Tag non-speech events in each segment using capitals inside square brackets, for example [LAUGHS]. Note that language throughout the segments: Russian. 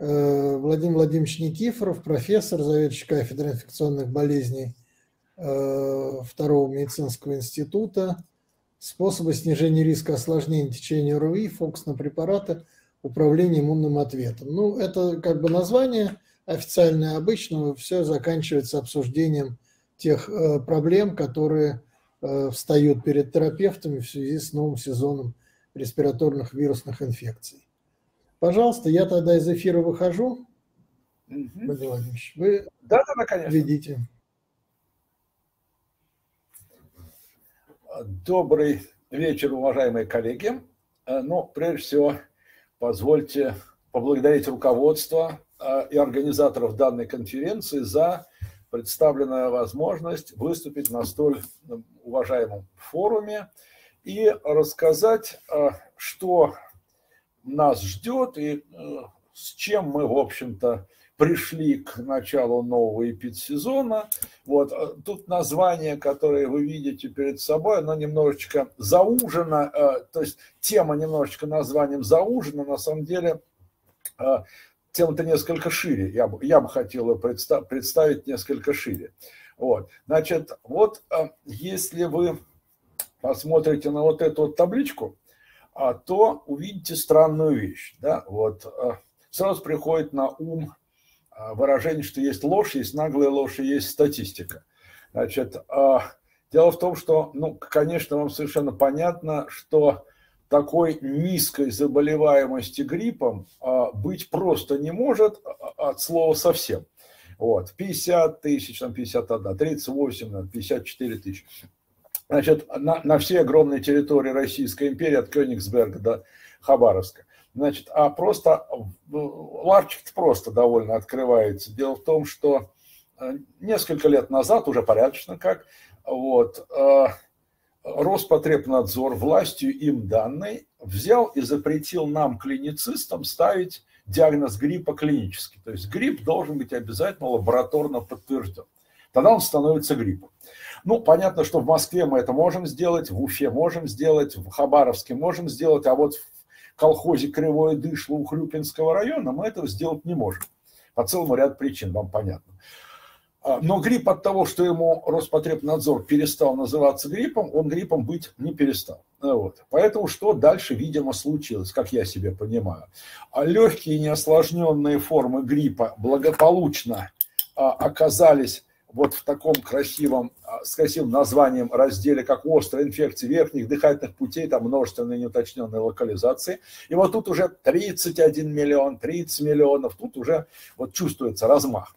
Э, Владимир Владимирович Никифоров, профессор, заведующий кафедрой инфекционных болезней э, Второго медицинского института. Способы снижения риска осложнений течения РВИ, фокус на препараты, управление иммунным ответом. Ну, это как бы название официальное, обычно все заканчивается обсуждением тех э, проблем, которые встают перед терапевтами в связи с новым сезоном респираторных вирусных инфекций. Пожалуйста, я тогда из эфира выхожу. Угу. вы да, да, конечно. видите. Добрый вечер, уважаемые коллеги. Э, ну, прежде всего, позвольте поблагодарить руководство э, и организаторов данной конференции за представленную возможность выступить на столь э, уважаемом форуме и рассказать, что нас ждет и э, с чем мы, в общем-то, пришли к началу нового эпидсезона. Вот. Э, тут название, которое вы видите перед собой, оно немножечко заужено, э, то есть тема немножечко названием заужена, на самом деле тема-то несколько шире, я бы, я бы хотел ее представить несколько шире. Вот. Значит, вот если вы посмотрите на вот эту вот табличку, то увидите странную вещь. Да? Вот, а, сразу приходит на ум а, выражение, что есть ложь, есть наглая ложь и есть статистика. Значит, а, дело в том, что, ну, конечно, вам совершенно понятно, что такой низкой заболеваемости гриппом быть просто не может от слова совсем. Вот, 50 тысяч, там 51, 38, 54 тысячи. Значит, на, на всей огромной территории Российской империи, от Кёнигсберга до Хабаровска. Значит, а просто, ларчик просто довольно открывается. Дело в том, что э, несколько лет назад, уже порядочно как, вот, э, Роспотребнадзор властью им данной взял и запретил нам, клиницистам, ставить диагноз гриппа клинический. То есть грипп должен быть обязательно лабораторно подтвержден. Тогда он становится гриппом. Ну, понятно, что в Москве мы это можем сделать, в Уфе можем сделать, в Хабаровске можем сделать, а вот в колхозе Кривое Дышло у Хрюпинского района мы этого сделать не можем. По целому ряду причин, вам понятно. А, но грипп от того, что ему Роспотребнадзор перестал называться гриппом, он гриппом быть не перестал. Вот. Поэтому что дальше, видимо, случилось, как я себе понимаю. А легкие неосложненные формы гриппа благополучно а, оказались вот в таком красивом, а, с красивым названием разделе, как острая инфекция верхних дыхательных путей, там множественные неуточненные локализации. И вот тут уже 31 миллион, 30 миллионов, тут уже вот чувствуется размах.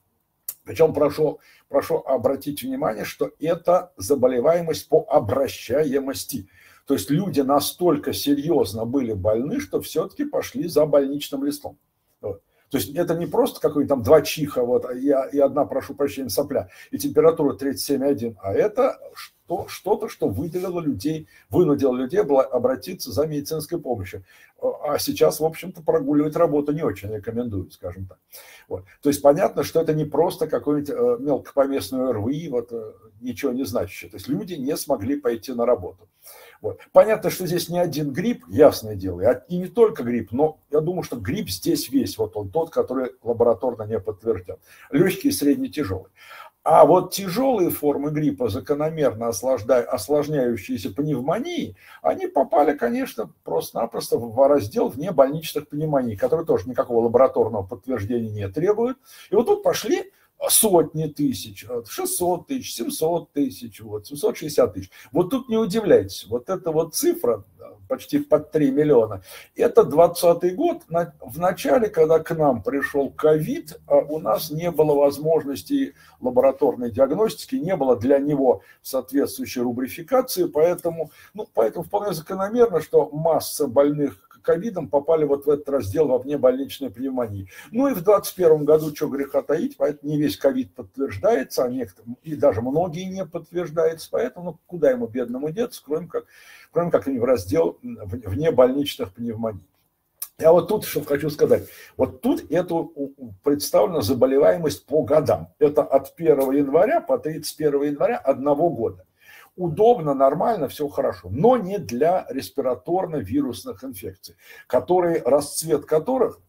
Причем прошу, прошу обратить внимание, что это заболеваемость по обращаемости. То есть люди настолько серьезно были больны, что все-таки пошли за больничным листом. То есть это не просто какой-то там два чиха вот, и, и одна, прошу прощения, сопля, и температура 37,1, а это что, что-то, что выделило людей, вынудило людей обратиться за медицинской помощью. А сейчас, в общем-то, прогуливать работу не очень рекомендуют, скажем так. Вот. То есть понятно, что это не просто какой-нибудь э, мелкопоместный РВИ, вот, э, ничего не значащее. То есть люди не смогли пойти на работу. Вот. Понятно, что здесь не один грипп, ясное дело, и не только грипп, но я думаю, что грипп здесь весь, вот он тот, который лабораторно не подтвержден. Легкий и средне тяжелый. А вот тяжелые формы гриппа, закономерно осложняющиеся пневмонией, они попали, конечно, просто-напросто в раздел вне больничных пневмоний, который тоже никакого лабораторного подтверждения не требует. И вот тут пошли сотни тысяч, 600 тысяч, 700 тысяч, вот, 760 тысяч. Вот тут не удивляйтесь, вот эта вот цифра, почти под 3 миллиона, это 20 год. В начале, когда к нам пришел ковид, а у нас не было возможности лабораторной диагностики, не было для него соответствующей рубрификации, поэтому, ну, поэтому вполне закономерно, что масса больных ковидом попали вот в этот раздел во внебольничной пневмонии. Ну и в 2021 году, что греха таить, поэтому не весь ковид подтверждается, а некоторые, и даже многие не подтверждаются, поэтому ну, куда ему бедному деться, кроме как, кроме как в раздел внебольничных пневмоний. Я вот тут что хочу сказать. Вот тут эту представлена заболеваемость по годам. Это от 1 января по 31 января одного года удобно, нормально, все хорошо, но не для респираторно-вирусных инфекций, которые, расцвет которых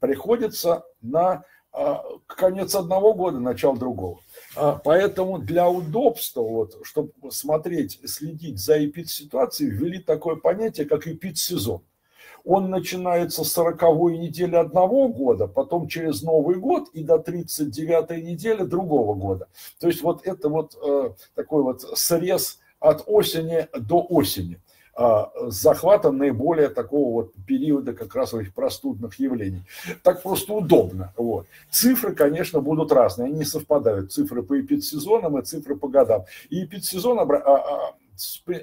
приходится на а, конец одного года, начало другого. А, поэтому для удобства, вот, чтобы смотреть, следить за эпид-ситуацией, ввели такое понятие, как эпид-сезон. Он начинается с 40 недели одного года, потом через Новый год и до 39 недели другого года. То есть вот это вот э, такой вот срез от осени до осени. А, с захватом наиболее такого вот периода как раз этих простудных явлений. Так просто удобно. Вот. Цифры, конечно, будут разные, они не совпадают. Цифры по эпидсезонам и цифры по годам. И эпидсезон а, а,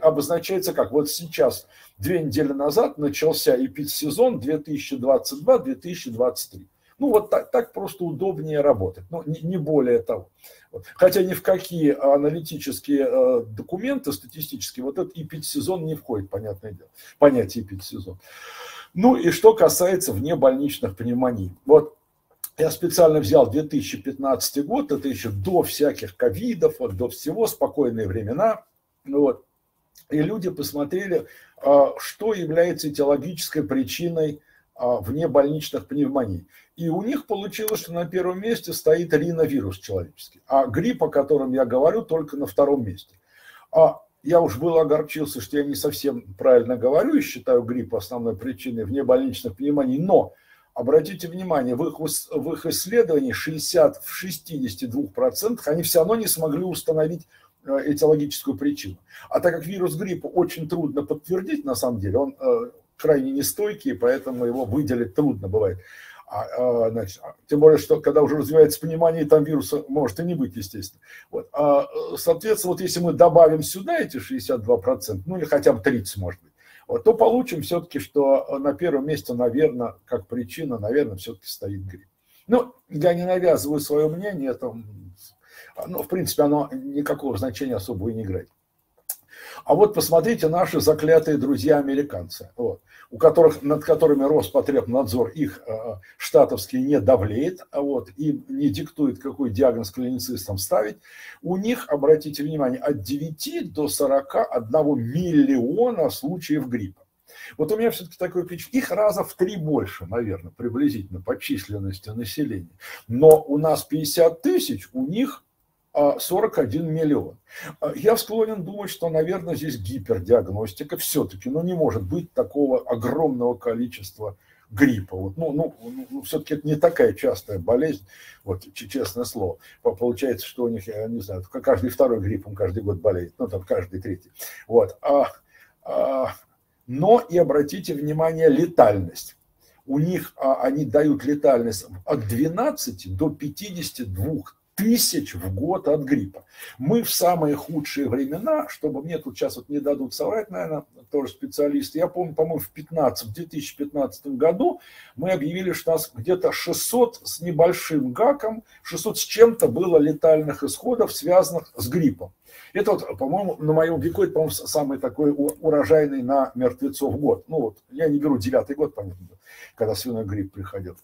обозначается как? Вот сейчас, две недели назад, начался эпидсезон 2022-2023. Ну, вот так, так просто удобнее работать, ну, не, не более того. Хотя ни в какие аналитические э, документы, статистические, вот этот эпидсезон не входит, понятное дело, понятие эпидсезон. Ну и что касается внебольничных пневмоний. Вот я специально взял 2015 год, это еще до всяких ковидов, вот, до всего, спокойные времена. Вот. И люди посмотрели, э, что является этиологической причиной а, вне больничных пневмоний. И у них получилось, что на первом месте стоит риновирус человеческий, а грипп, о котором я говорю, только на втором месте. А я уж был огорчился, что я не совсем правильно говорю и считаю грипп основной причиной внебольничных пневмоний, но обратите внимание, в их, в их исследовании 60, в 62% они все равно не смогли установить этиологическую причину. А так как вирус гриппа очень трудно подтвердить, на самом деле, он э, крайне нестойкий, поэтому его выделить трудно бывает. А, а, значит, а, тем более, что когда уже развивается понимание, там вируса может и не быть, естественно. Вот. А, соответственно, вот если мы добавим сюда эти 62%, ну или хотя бы 30, может быть, вот, то получим все-таки, что на первом месте, наверное, как причина, наверное, все-таки стоит грипп. Ну, я не навязываю свое мнение, это, ну, в принципе, оно никакого значения особого и не играет. А вот посмотрите наши заклятые друзья-американцы, вот, у которых, над которыми Роспотребнадзор их э, штатовский не давлеет, а вот, и не диктует, какой диагноз клиницистам ставить. У них, обратите внимание, от 9 до 41 миллиона случаев гриппа. Вот у меня все-таки такое впечатление, их раза в три больше, наверное, приблизительно по численности населения. Но у нас 50 тысяч, у них 41 миллион. А, я склонен думать, что, наверное, здесь гипердиагностика все-таки, ну, не может быть такого огромного количества гриппа. Вот, ну, ну, ну, все-таки это не такая частая болезнь, вот, честное слово. Получается, что у них, я не знаю, каждый второй гриппом каждый год болеет, ну, там, каждый третий. Вот. А, а, но и обратите внимание, летальность. У них а, они дают летальность от 12 до 52 тысяч в год от гриппа. Мы в самые худшие времена, чтобы мне тут сейчас вот не дадут соврать, наверное, тоже специалисты, я помню, по-моему, в 15, в 2015 году мы объявили, что у нас где-то 600 с небольшим гаком, 600 с чем-то было летальных исходов, связанных с гриппом. Это вот, по-моему, на моем веку, это, по-моему, самый такой урожайный на мертвецов год. Ну вот, я не беру девятый год, понятно, когда свиной грипп приходил.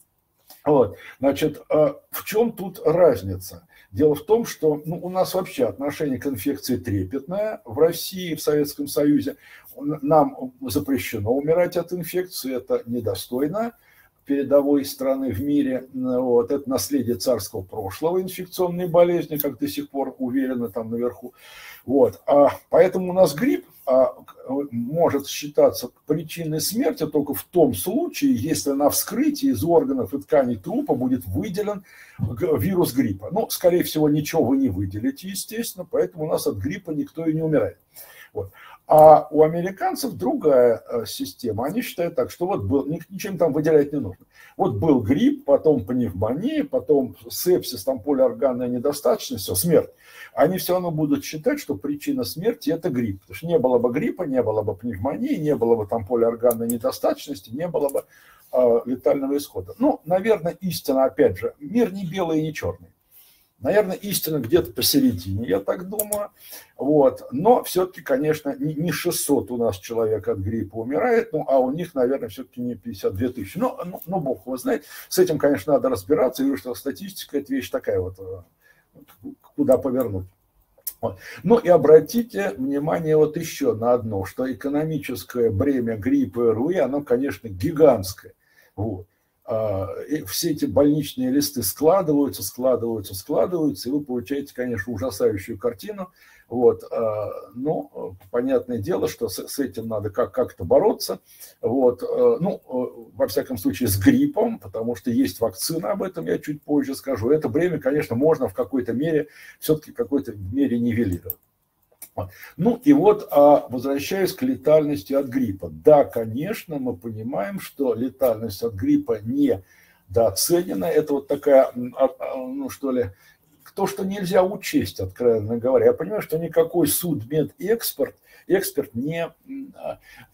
Вот, значит, а в чем тут разница? Дело в том, что ну, у нас вообще отношение к инфекции трепетное в России, в Советском Союзе. Нам запрещено умирать от инфекции, это недостойно передовой страны в мире. Вот, это наследие царского прошлого инфекционные болезни, как до сих пор уверенно там наверху. Вот, а, поэтому у нас грипп а, может считаться причиной смерти только в том случае, если на вскрытии из органов и тканей трупа будет выделен вирус гриппа. Ну, скорее всего, ничего вы не выделите, естественно, поэтому у нас от гриппа никто и не умирает. Вот. А у американцев другая э, система. Они считают так, что вот был, ничем там выделять не нужно. Вот был грипп, потом пневмония, потом сепсис, там полиорганная недостаточность, все, смерть. Они все равно будут считать, что причина смерти это грипп. Потому что не было бы гриппа, не было бы пневмонии, не было бы там полиорганной недостаточности, не было бы э, летального исхода. Ну, наверное, истина, опять же, мир не белый и не черный. Наверное, истина где-то посередине, я так думаю. Вот. Но все-таки, конечно, не 600 у нас человек от гриппа умирает, ну, а у них, наверное, все-таки не 52 тысячи. Ну, ну, ну, бог его знает. С этим, конечно, надо разбираться. И что статистика – это вещь такая вот, э, куда повернуть. Вот. Ну и обратите внимание вот еще на одно, что экономическое бремя гриппа и РУИ, оно, конечно, гигантское. Вот. А, все эти больничные листы складываются, складываются, складываются, и вы получаете, конечно, ужасающую картину. Вот. А, но понятное дело, что с этим надо как- как-то бороться. Вот. Ну, во всяком случае, с гриппом, потому что есть вакцина, об этом я чуть позже скажу. Это бремя, конечно, можно в какой-то мере, все-таки в какой-то мере нивелировать. Ну и вот, а, возвращаясь к летальности от гриппа. Да, конечно, мы понимаем, что летальность от гриппа не недооценена. Это вот такая, а, а, ну что ли, то, что нельзя учесть, откровенно говоря. Я понимаю, что никакой судмедэкспорт эксперт не,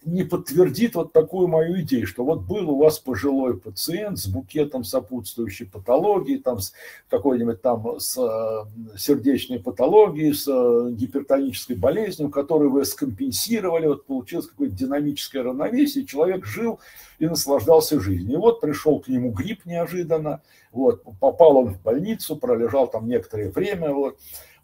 не подтвердит вот такую мою идею, что вот был у вас пожилой пациент с букетом сопутствующей патологии, там с какой-нибудь там с э, сердечной патологией, с э, гипертонической болезнью, которую вы скомпенсировали, вот получилось какое-то динамическое равновесие, человек жил и наслаждался жизнью. И вот пришел к нему грипп неожиданно, вот, попал он в больницу, пролежал там некоторое время, вот,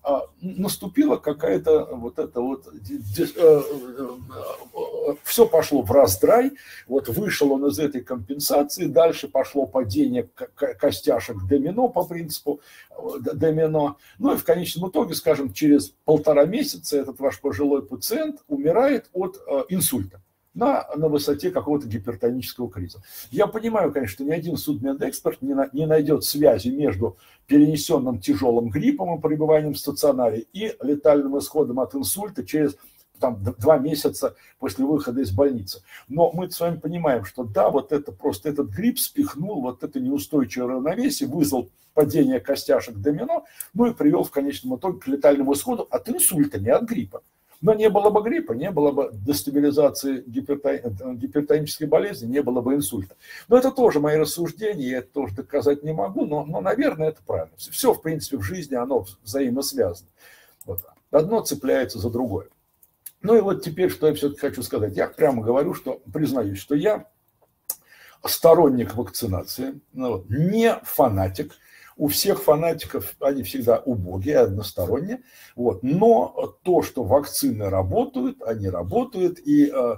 а, наступила какая-то вот это вот, э, э, все пошло в раздрай, вот вышел он из этой компенсации, дальше пошло падение костяшек домино по принципу э, домино, ну и в конечном итоге, скажем, через полтора месяца этот ваш пожилой пациент умирает от инсульта на, на высоте какого-то гипертонического криза. Я понимаю, конечно, что ни один судмедэксперт не, на, не найдет связи между перенесенным тяжелым гриппом и пребыванием в стационаре и летальным исходом от инсульта через там, два месяца после выхода из больницы. Но мы с вами понимаем, что да, вот это просто этот грипп спихнул вот это неустойчивое равновесие, вызвал падение костяшек домино, ну и привел в конечном итоге к летальному исходу от инсульта, не от гриппа. Но не было бы гриппа, не было бы дестабилизации гипертонической болезни, не было бы инсульта. Но это тоже мои рассуждения, я это тоже доказать не могу, но, но наверное, это правильно. Все, в принципе, в жизни, оно взаимосвязано. Вот. Одно цепляется за другое. Ну и вот теперь, что я все-таки хочу сказать. Я прямо говорю, что признаюсь, что я сторонник вакцинации, ну, не фанатик – у всех фанатиков они всегда убогие, односторонние. Вот. Но то, что вакцины работают, они работают, и э,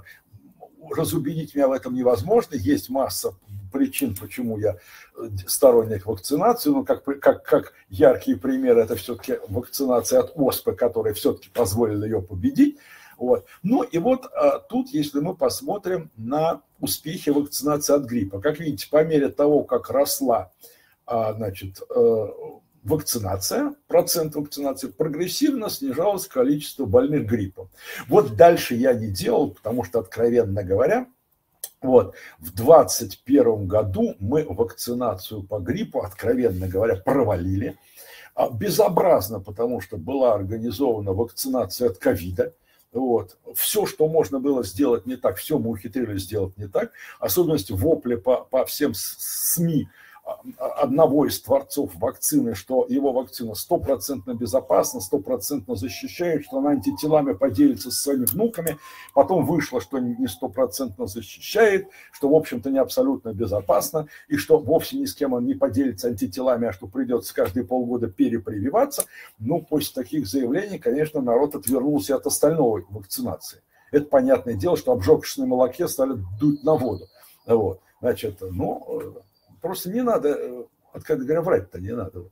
разубедить меня в этом невозможно. Есть масса причин, почему я э, сторонник вакцинации, ну, как, как, как яркий пример, это все-таки вакцинация от ОСПы, которая все-таки позволила ее победить. Вот. Ну и вот а, тут, если мы посмотрим на успехи вакцинации от гриппа, как видите, по мере того, как росла значит, э, вакцинация, процент вакцинации, прогрессивно снижалось количество больных гриппом. Вот дальше я не делал, потому что, откровенно говоря, вот, в 2021 году мы вакцинацию по гриппу, откровенно говоря, провалили. А, безобразно, потому что была организована вакцинация от ковида. Вот. Все, что можно было сделать не так, все мы ухитрились сделать не так. Особенности вопли по, по всем СМИ одного из творцов вакцины, что его вакцина стопроцентно безопасна, стопроцентно защищает, что она антителами поделится со своими внуками. Потом вышло, что не стопроцентно защищает, что, в общем-то, не абсолютно безопасно, и что вовсе ни с кем он не поделится антителами, а что придется каждые полгода перепрививаться. Ну, после таких заявлений, конечно, народ отвернулся от остального вакцинации. Это понятное дело, что обжегшись на молоке стали дуть на воду. Вот. Значит, ну, Просто не надо, э, откровенно говоря, врать-то не надо.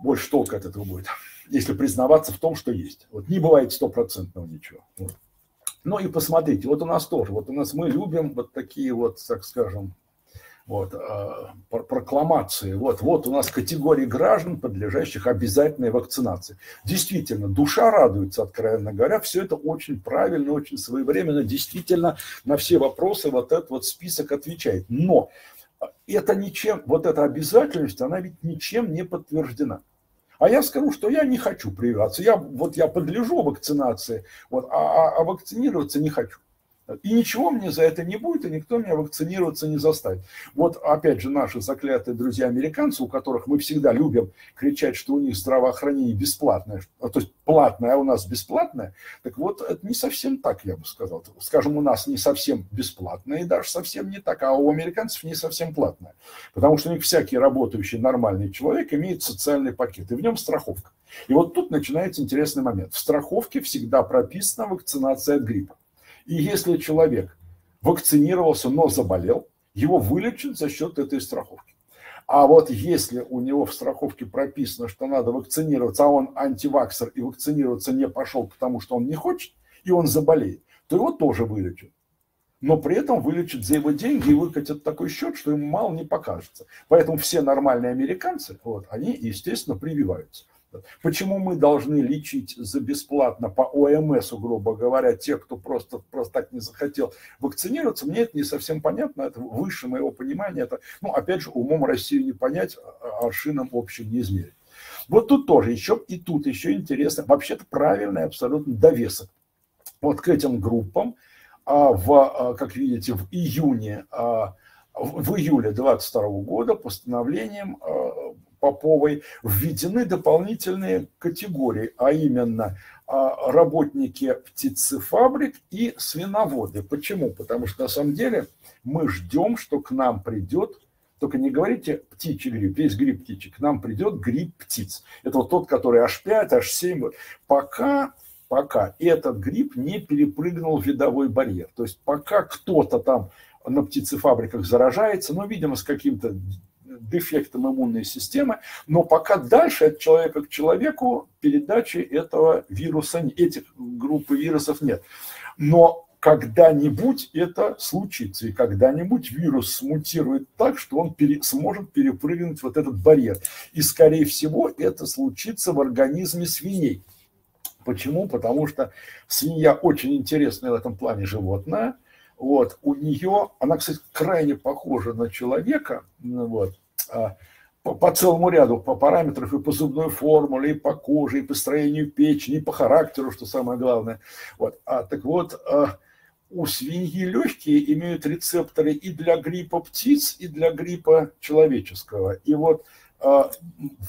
Больше толка от этого будет, если признаваться в том, что есть. Вот не бывает стопроцентного ничего. Ну и посмотрите, вот у нас тоже, вот у нас мы любим вот такие вот, так скажем, вот, э, прокламации. Вот, вот у нас категории граждан, подлежащих обязательной вакцинации. Действительно, душа радуется, откровенно говоря. Все это очень правильно, очень своевременно. Действительно, на все вопросы вот этот вот список отвечает. Но это ничем, вот эта обязательность, она ведь ничем не подтверждена. А я скажу, что я не хочу прививаться. Я, вот я подлежу вакцинации, вот, а, а, а вакцинироваться не хочу. И ничего мне за это не будет, и никто меня вакцинироваться не заставит. Вот опять же наши заклятые друзья-американцы, у которых мы всегда любим кричать, что у них здравоохранение бесплатное, то есть платное, а у нас бесплатное, так вот это не совсем так, я бы сказал. Скажем, у нас не совсем бесплатное, и даже совсем не так, а у американцев не совсем платное. Потому что у них всякий работающий нормальный человек имеет социальный пакет, и в нем страховка. И вот тут начинается интересный момент. В страховке всегда прописана вакцинация от гриппа. И если человек вакцинировался, но заболел, его вылечат за счет этой страховки. А вот если у него в страховке прописано, что надо вакцинироваться, а он антиваксер и вакцинироваться не пошел, потому что он не хочет, и он заболеет, то его тоже вылечат. Но при этом вылечат за его деньги и выкатят такой счет, что ему мало не покажется. Поэтому все нормальные американцы, вот, они, естественно, прививаются. Почему мы должны лечить за бесплатно по ОМС, грубо говоря, тех, кто просто, просто так не захотел вакцинироваться, мне это не совсем понятно, это выше моего понимания, это, ну, опять же, умом России не понять, а аршином общим не измерить. Вот тут тоже еще, и тут еще интересно, вообще-то правильный абсолютно довесок. Вот к этим группам а в, а, как видите, в июне, а, в июле 22 года постановлением а, Поповой введены дополнительные категории, а именно а, работники птицефабрик и свиноводы. Почему? Потому что на самом деле мы ждем, что к нам придет только не говорите птичий грипп, есть грипп птичий, к нам придет грипп птиц. Это вот тот, который H5, H7. Пока, пока этот грипп не перепрыгнул видовой барьер. То есть пока кто-то там на птицефабриках заражается, ну, видимо, с каким-то дефектом иммунной системы, но пока дальше от человека к человеку передачи этого вируса, этих группы вирусов нет. Но когда-нибудь это случится, и когда-нибудь вирус смутирует так, что он пере, сможет перепрыгнуть вот этот барьер. И, скорее всего, это случится в организме свиней. Почему? Потому что свинья очень интересная в этом плане животное. Вот, у нее, она, кстати, крайне похожа на человека, вот, по, по целому ряду по параметров и по зубной формуле, и по коже, и по строению печени, и по характеру, что самое главное. Вот. А, так вот, а, у свиньи легкие имеют рецепторы и для гриппа птиц, и для гриппа человеческого. И вот, а,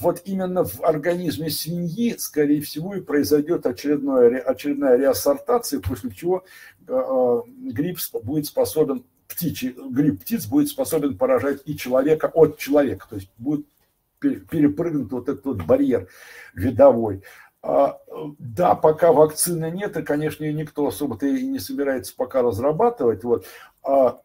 вот именно в организме свиньи, скорее всего, и произойдет очередная, очередная реассортация, после чего грипп будет способен птичий грипп птиц будет способен поражать и человека от человека, то есть будет перепрыгнут вот этот вот барьер видовой. А, да, пока вакцины нет, и, конечно, ее никто особо-то и не собирается пока разрабатывать. Вот. А,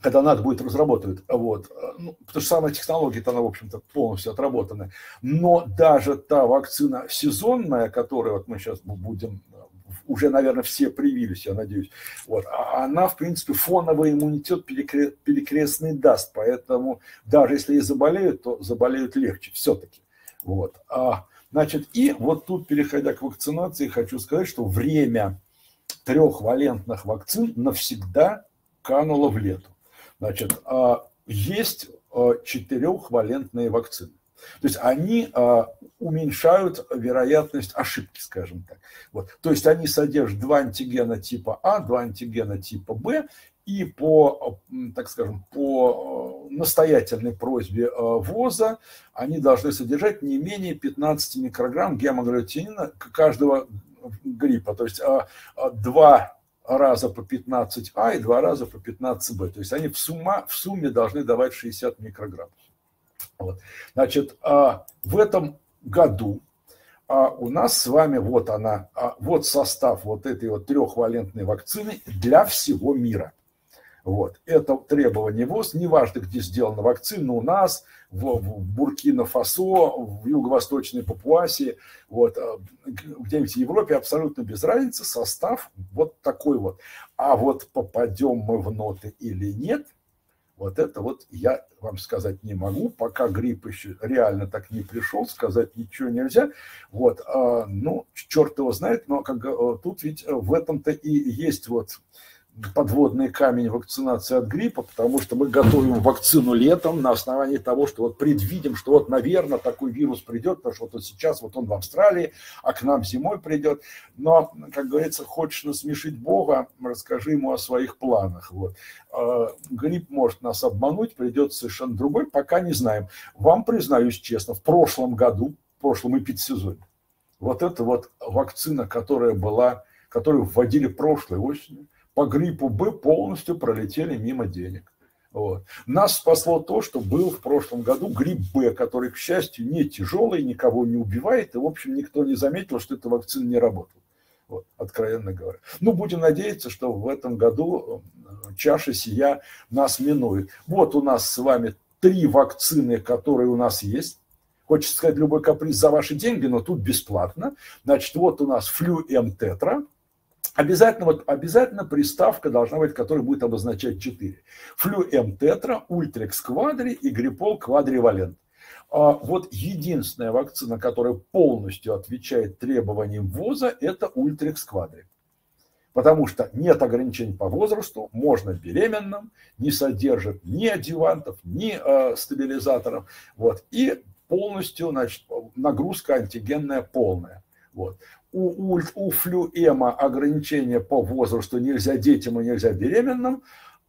когда надо будет разработать, вот, ну, потому что самая технология-то, она, в общем-то, полностью отработана. Но даже та вакцина сезонная, которую вот мы сейчас будем уже, наверное, все привились, я надеюсь. Вот. А она, в принципе, фоновый иммунитет перекрестный даст, поэтому даже если и заболеют, то заболеют легче все-таки. Вот. А, значит, и вот тут, переходя к вакцинации, хочу сказать, что время трех валентных вакцин навсегда кануло в лету. Значит, а, есть а, четырехвалентные вакцины. То есть они а, уменьшают вероятность ошибки, скажем так. Вот. То есть они содержат два антигена типа А, два антигена типа Б, и по, так скажем, по э, настоятельной просьбе э, ВОЗа они должны содержать не менее 15 микрограмм гемоглютинина каждого гриппа. То есть а, а, два раза по 15А и два раза по 15Б. То есть они в, сумма, в сумме должны давать 60 микрограмм. Вот. Значит, а, в этом году а у нас с вами вот она, а, вот состав вот этой вот трехвалентной вакцины для всего мира. Вот. Это требование ВОЗ, неважно, где сделана вакцина, у нас, в, в Буркина-Фасо, в Юго-Восточной Папуасии, вот, где-нибудь в Европе абсолютно без разницы, состав вот такой вот. А вот попадем мы в ноты или нет, вот это вот я вам сказать не могу, пока грипп еще реально так не пришел, сказать ничего нельзя. Вот, а, ну, черт его знает, но как, э, тут ведь в этом-то и есть вот подводный камень вакцинации от гриппа, потому что мы готовим вакцину летом на основании того, что вот предвидим, что вот, наверное, такой вирус придет, потому что вот сейчас вот он в Австралии, а к нам зимой придет. Но, как говорится, хочешь насмешить Бога, расскажи ему о своих планах. Вот. А, грипп может нас обмануть, придет совершенно другой, пока не знаем. Вам признаюсь честно, в прошлом году, в прошлом эпидсезоне, вот эта вот вакцина, которая была, которую вводили прошлой осенью, по гриппу Б полностью пролетели мимо денег. Вот. Нас спасло то, что был в прошлом году грипп Б, который, к счастью, не тяжелый, никого не убивает, и, в общем, никто не заметил, что эта вакцина не работает. вот, откровенно говоря. Ну, будем надеяться, что в этом году э, чаша сия нас минует. Вот у нас с вами три вакцины, которые у нас есть. Хочется сказать, любой каприз за ваши деньги, но тут бесплатно. Значит, вот у нас флю М тетра. Обязательно, вот, обязательно приставка должна быть, которая будет обозначать 4. Флю М тетра, ультрекс квадри и гриппол квадривалент. А вот единственная вакцина, которая полностью отвечает требованиям ВОЗа, это ультрекс квадри. Потому что нет ограничений по возрасту, можно беременным, не содержит ни адъювантов, ни э, стабилизаторов. Вот, и полностью значит, нагрузка антигенная полная. Вот. У, у, у флюэма ограничения по возрасту нельзя детям и нельзя беременным,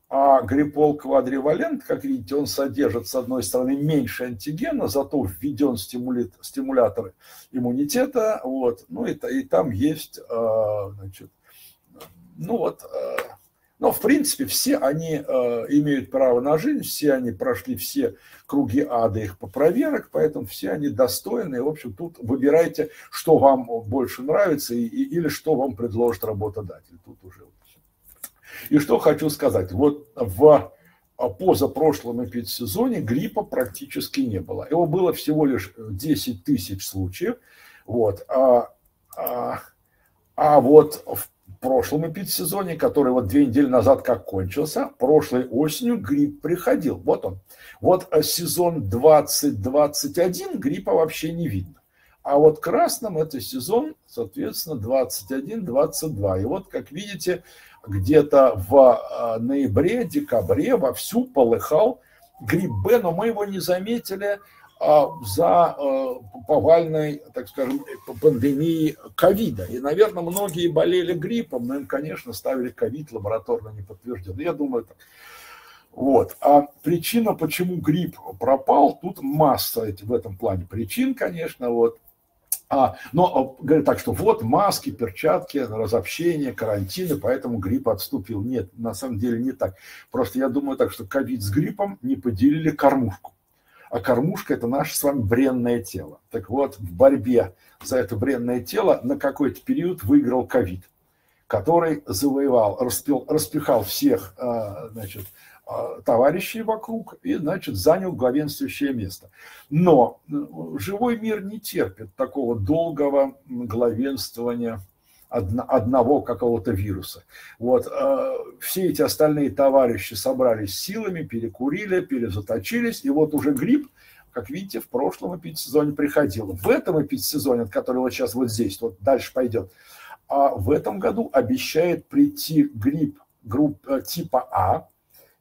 а гриппол квадривалент, как видите, он содержит, с одной стороны, меньше антигена, зато введен стимулит, стимулятор иммунитета, вот, ну и, и там есть, э, значит, ну вот, э, но в принципе все они э, имеют право на жизнь, все они прошли все круги ада их по проверок, поэтому все они достойны. И, в общем, тут выбирайте, что вам больше нравится и, или что вам предложит работодатель. Тут уже. И что хочу сказать. Вот в позапрошлом эпидсезоне гриппа практически не было. Его было всего лишь 10 тысяч случаев. Вот. А, а, а вот в прошлом эпидсезоне, который вот две недели назад как кончился, прошлой осенью грипп приходил. Вот он. Вот э, сезон 2021 гриппа вообще не видно. А вот красным это сезон, соответственно, 21-22. И вот, как видите, где-то в э, ноябре, декабре вовсю полыхал грипп Б, но мы его не заметили за э, повальной, так скажем, пандемией ковида. И, наверное, многие болели гриппом, но им, конечно, ставили ковид лабораторно не подтвержден. Я думаю, так. Вот. А причина, почему грипп пропал, тут масса в этом плане причин, конечно. Вот. А, но говорят так, что вот маски, перчатки, разобщение, карантины, поэтому грипп отступил. Нет, на самом деле не так. Просто я думаю так, что ковид с гриппом не поделили кормушку а кормушка – это наше с вами бренное тело. Так вот, в борьбе за это бренное тело на какой-то период выиграл ковид, который завоевал, распил, распихал всех а, значит, а, товарищей вокруг и, значит, занял главенствующее место. Но живой мир не терпит такого долгого главенствования одного какого-то вируса. Вот. Э, все эти остальные товарищи собрались силами, перекурили, перезаточились, и вот уже грипп, как видите, в прошлом эпидсезоне приходил. В этом эпидсезоне, от которого сейчас вот здесь, вот дальше пойдет, а в этом году обещает прийти грипп групп, э, типа А,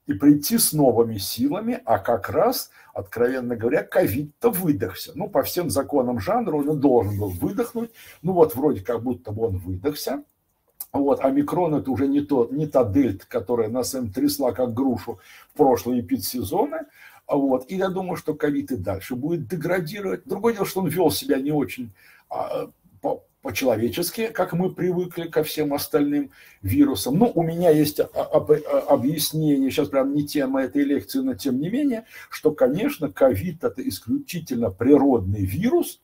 и прийти с новыми силами, а как раз, откровенно говоря, ковид-то выдохся. Ну, по всем законам жанра он должен был выдохнуть. Ну, вот вроде как будто бы он выдохся. Вот, а микрон это уже не, то, не та дельта, которая нас им трясла как грушу в прошлые эпидсезоны. Вот, и я думаю, что ковид и дальше будет деградировать. Другое дело, что он вел себя не очень а, по-человечески, как мы привыкли ко всем остальным вирусам. Ну, у меня есть объяснение, сейчас прям не тема этой лекции, но тем не менее, что, конечно, ковид – это исключительно природный вирус –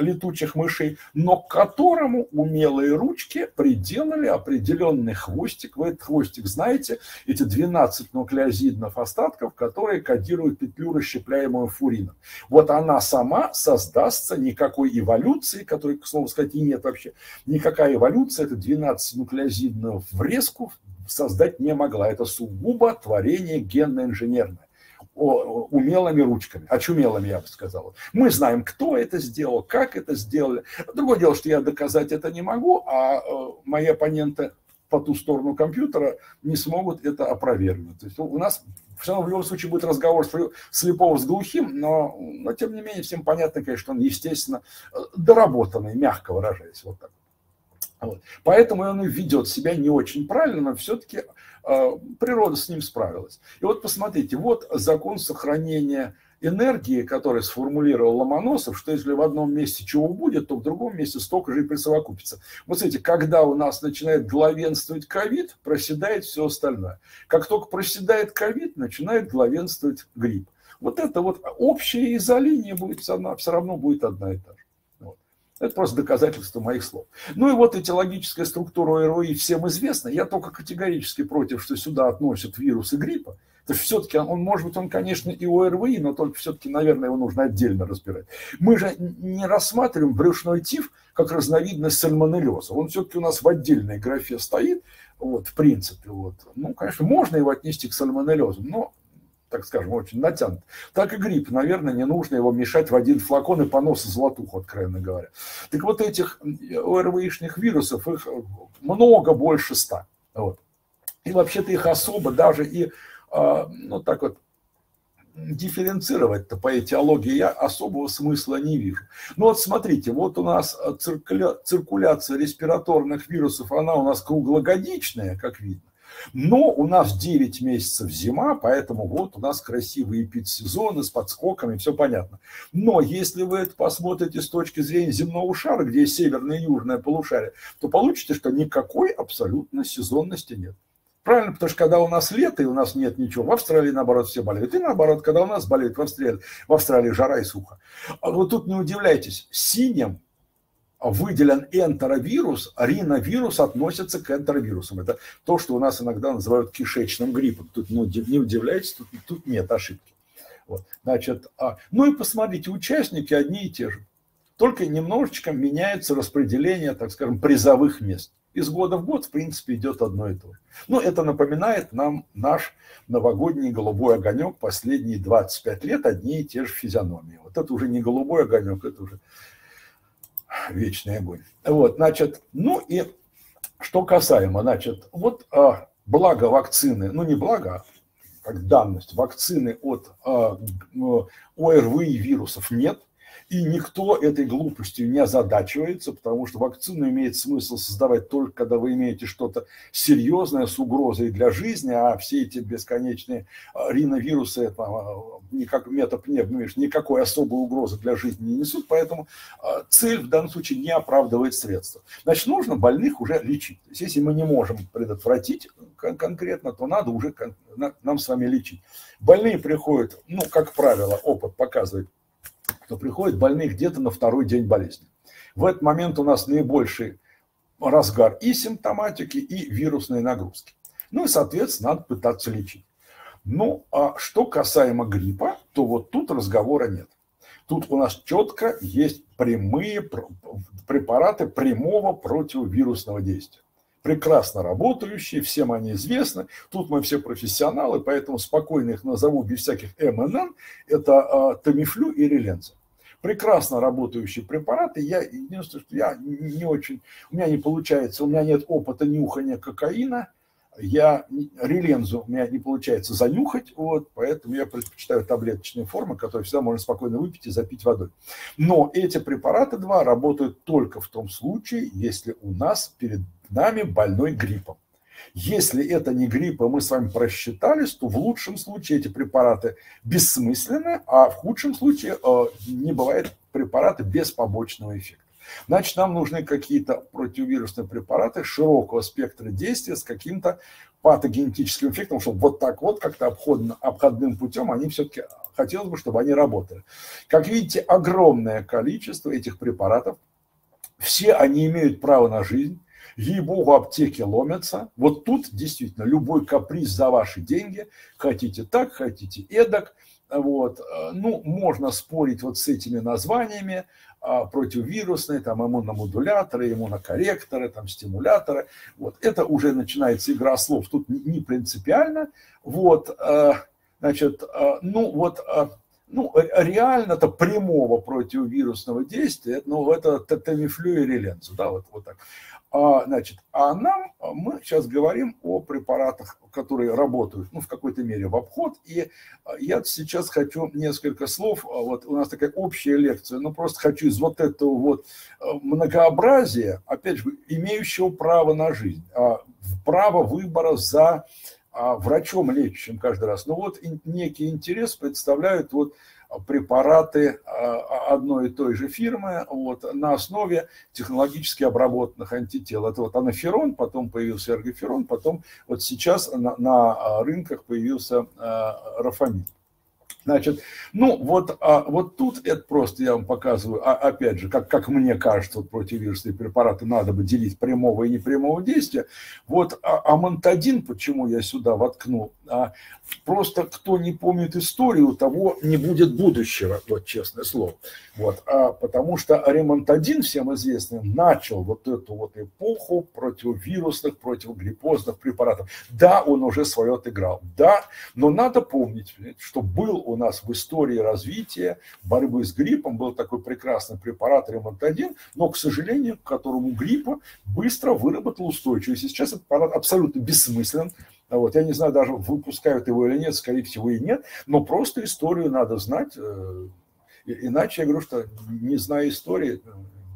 летучих мышей, но к которому умелые ручки приделали определенный хвостик. Вы этот хвостик знаете, эти 12 нуклеозидных остатков, которые кодируют петлю, расщепляемую фурином. Вот она сама создастся никакой эволюции, которой, к слову сказать, и нет вообще. Никакая эволюция, это 12 нуклеозидную врезку создать не могла. Это сугубо творение генно-инженерное умелыми ручками, очумелыми, я бы сказал. Мы знаем, кто это сделал, как это сделали. Другое дело, что я доказать это не могу, а э, мои оппоненты по ту сторону компьютера не смогут это опровергнуть. То есть у нас все равно в любом случае будет разговор слепого с глухим, но, но тем не менее всем понятно, конечно, он, естественно, э, доработанный, мягко выражаясь, вот так. Вот. Поэтому он и ведет себя не очень правильно, но все-таки э, природа с ним справилась. И вот посмотрите, вот закон сохранения энергии, который сформулировал Ломоносов, что если в одном месте чего будет, то в другом месте столько же и присовокупится. Вот смотрите, когда у нас начинает главенствовать ковид, проседает все остальное. Как только проседает ковид, начинает главенствовать грипп. Вот это вот общая изолиния будет, она все равно будет одна и та же. Это просто доказательство моих слов. Ну и вот этиологическая структура ОРВИ всем известна. Я только категорически против, что сюда относят вирусы гриппа. То есть все-таки он, может быть, он, конечно, и ОРВИ, но только все-таки, наверное, его нужно отдельно разбирать. Мы же не рассматриваем брюшной тиф как разновидность сальмонеллеза. Он все-таки у нас в отдельной графе стоит, вот, в принципе. Вот. Ну, конечно, можно его отнести к сальмонеллезу, но так скажем, очень натянут. Так и грипп, наверное, не нужно его мешать в один флакон и понос золотуху, откровенно говоря. Так вот этих ОРВИшных вирусов, их много больше ста. Вот. И вообще-то их особо даже и, а, ну так вот, дифференцировать-то по этиологии я особого смысла не вижу. Ну вот смотрите, вот у нас циркуля... циркуляция респираторных вирусов, она у нас круглогодичная, как видно. Но у нас 9 месяцев зима, поэтому вот у нас красивые эпидсезоны с подскоками, все понятно. Но если вы это посмотрите с точки зрения земного шара, где есть северное и южное полушарие, то получите, что никакой абсолютно сезонности нет. Правильно, потому что когда у нас лето и у нас нет ничего, в Австралии, наоборот, все болеют. И наоборот, когда у нас болеют в Австралии, в Австралии жара и сухо. А вот тут не удивляйтесь, синим выделен энтеровирус, риновирус относится к энтеровирусам. Это то, что у нас иногда называют кишечным гриппом. Тут ну, не удивляйтесь, тут, тут нет ошибки. Вот. Значит, а, ну и посмотрите, участники одни и те же. Только немножечко меняется распределение, так скажем, призовых мест. Из года в год, в принципе, идет одно и то же. Но это напоминает нам наш новогодний голубой огонек последние 25 лет, одни и те же физиономии. Вот это уже не голубой огонек, это уже [LAUGHS] вечный огонь. Вот, значит, ну и что касаемо, значит, вот а, благо вакцины, ну не благо, а как данность, вакцины от а, ОРВИ вирусов нет – и никто этой глупостью не озадачивается, потому что вакцину имеет смысл создавать только, когда вы имеете что-то серьезное с угрозой для жизни, а все эти бесконечные а, риновирусы, а, никак, метапневмиш, никакой особой угрозы для жизни не несут, поэтому а, цель в данном случае не оправдывает средства. Значит, нужно больных уже лечить. То есть, если мы не можем предотвратить конкретно, то надо уже нам с вами лечить. Больные приходят, ну, как правило, опыт показывает, что приходят больные где-то на второй день болезни. В этот момент у нас наибольший разгар и симптоматики, и вирусной нагрузки. Ну и, соответственно, надо пытаться лечить. Ну, а что касаемо гриппа, то вот тут разговора нет. Тут у нас четко есть прямые препараты прямого противовирусного действия прекрасно работающие, всем они известны. Тут мы все профессионалы, поэтому спокойно их назову без всяких МНН. Это а, Тамифлю и Реленза. Прекрасно работающие препараты. Я единственное, что я не очень, у меня не получается, у меня нет опыта нюхания кокаина. Я релензу у меня не получается занюхать, вот, поэтому я предпочитаю таблеточные формы, которые всегда можно спокойно выпить и запить водой. Но эти препараты два работают только в том случае, если у нас перед нами больной гриппом. Если это не грипп, и мы с вами просчитались, то в лучшем случае эти препараты бессмысленны, а в худшем случае э, не бывает препарата без побочного эффекта. Значит, нам нужны какие-то противовирусные препараты широкого спектра действия с каким-то патогенетическим эффектом, чтобы вот так вот как-то обходно, обходным путем они все-таки хотелось бы, чтобы они работали. Как видите, огромное количество этих препаратов, все они имеют право на жизнь, ей-богу, аптеки ломятся. Вот тут действительно любой каприз за ваши деньги, хотите так, хотите эдак, вот, ну, можно спорить вот с этими названиями, а, противовирусные, там, иммуномодуляторы, иммунокорректоры, там, стимуляторы. Вот, это уже начинается игра слов, тут не принципиально. Вот, э, значит, э, ну, вот, э, ну, реально-то прямого противовирусного действия, ну, это тамифлю и реленцу, да, вот, вот так. А, значит, а нам, мы сейчас говорим о препаратах, которые работают, ну, в какой-то мере в обход, и я сейчас хочу несколько слов, вот у нас такая общая лекция, но просто хочу из вот этого вот э, многообразия, опять же, имеющего право на жизнь, а, право выбора за а, врачом лечащим каждый раз. Ну вот некий интерес представляют вот препараты а, одной и той же фирмы вот, на основе технологически обработанных антител. Это вот анаферон, потом появился эргоферон, потом вот сейчас на, на рынках появился рафамин. Значит, ну вот, а, вот тут это просто я вам показываю, а, опять же, как, как мне кажется, вот противовирусные препараты надо бы делить прямого и непрямого действия. Вот а, амантадин, почему я сюда воткнул, а, просто кто не помнит историю, того не будет будущего, вот честное слово. Вот, а, потому что ремонтадин, всем известный, начал вот эту вот эпоху противовирусных, противогриппозных препаратов. Да, он уже свое отыграл, да, но надо помнить, что был у нас в истории развития борьбы с гриппом был такой прекрасный препарат ремонтадин, но, к сожалению, к которому гриппа быстро выработал устойчивость. И сейчас этот препарат абсолютно бессмыслен. Вот, я не знаю, даже выпускают его или нет, скорее всего и нет, но просто историю надо знать. Э, иначе я говорю, что не зная истории,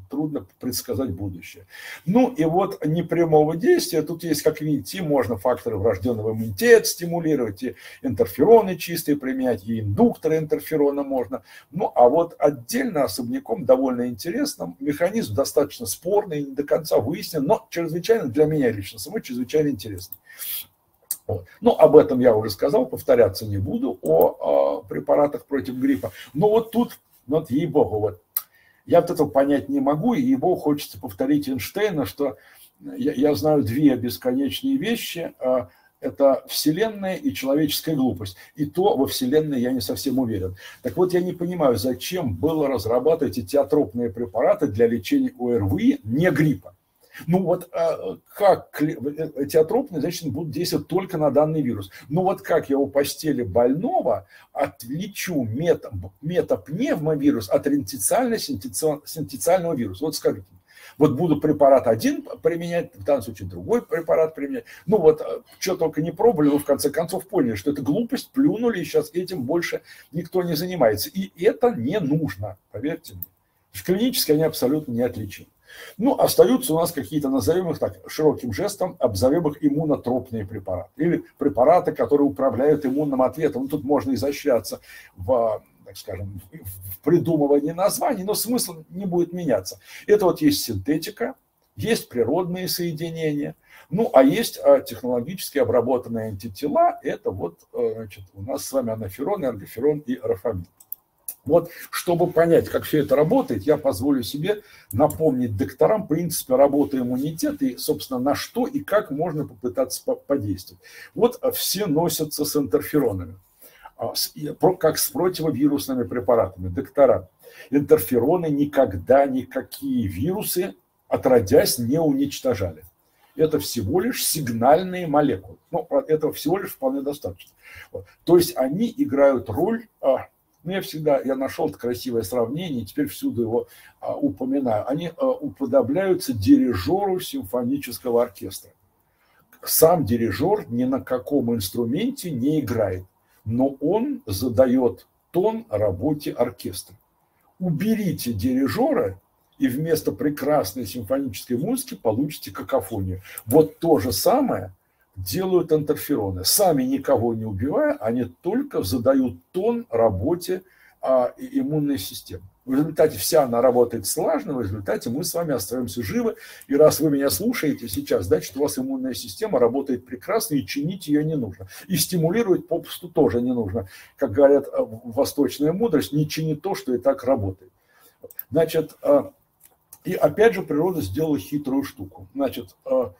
трудно предсказать будущее. Ну и вот непрямого действия, тут есть, как видите, можно факторы врожденного иммунитета стимулировать, и интерфероны чистые применять, и индукторы интерферона можно. Ну а вот отдельно, особняком, довольно интересно, механизм достаточно спорный, не до конца выяснен, но чрезвычайно для меня лично самой чрезвычайно интересный. Вот. Ну, об этом я уже сказал, повторяться не буду, о, о препаратах против гриппа. Но вот тут, вот ей-богу, вот я вот этого понять не могу, и его хочется повторить Эйнштейна, что я, я знаю две бесконечные вещи. А, это Вселенная и человеческая глупость. И то во Вселенной я не совсем уверен. Так вот, я не понимаю, зачем было разрабатывать эти теотропные препараты для лечения ОРВИ, не гриппа. Ну вот а, как эти атропные, значит, будут действовать только на данный вирус. Ну вот как я у постели больного отличу мета, метапневмовирус от рентициально-синтециального вируса? Вот скажите. Вот буду препарат один применять, в данном случае другой препарат применять. Ну вот, а, что только не пробовали, но в конце концов поняли, что это глупость, плюнули, и сейчас этим больше никто не занимается. И это не нужно, поверьте мне. Клинически они абсолютно не отличимы. Ну, остаются у нас какие-то, назовем их так, широким жестом, обзовем их иммунотропные препараты. Или препараты, которые управляют иммунным ответом. Ну, тут можно изощряться в так скажем, в придумывании названий, но смысл не будет меняться. Это вот есть синтетика, есть природные соединения, ну, а есть а, технологически обработанные антитела, это вот, э, значит, у нас с вами анаферон, эргоферон и рафамин. Вот, чтобы понять, как все это работает, я позволю себе напомнить докторам принципы работы иммунитета и, собственно, на что и как можно попытаться подействовать. Вот все носятся с интерферонами, а, как с противовирусными препаратами. Доктора, интерфероны никогда никакие вирусы, отродясь, не уничтожали. Это всего лишь сигнальные молекулы. Ну, этого всего лишь вполне достаточно. Вот. То есть они играют роль а, ну, я всегда, я нашел это красивое сравнение, теперь всюду его а, упоминаю. Они а, уподобляются дирижеру симфонического оркестра. Сам дирижер ни на каком инструменте не играет, но он задает тон работе оркестра. Уберите дирижера, и вместо прекрасной симфонической музыки получите какофонию. Вот то же самое – делают интерфероны. Сами никого не убивая, они только задают тон работе а, иммунной системы. В результате вся она работает слаженно, в результате мы с вами остаемся живы. И раз вы меня слушаете сейчас, значит, у вас иммунная система работает прекрасно, и чинить ее не нужно. И стимулировать попусту тоже не нужно. Как говорят а, восточная мудрость, не чини то, что и так работает. Значит, а, и опять же природа сделала хитрую штуку. Значит, а,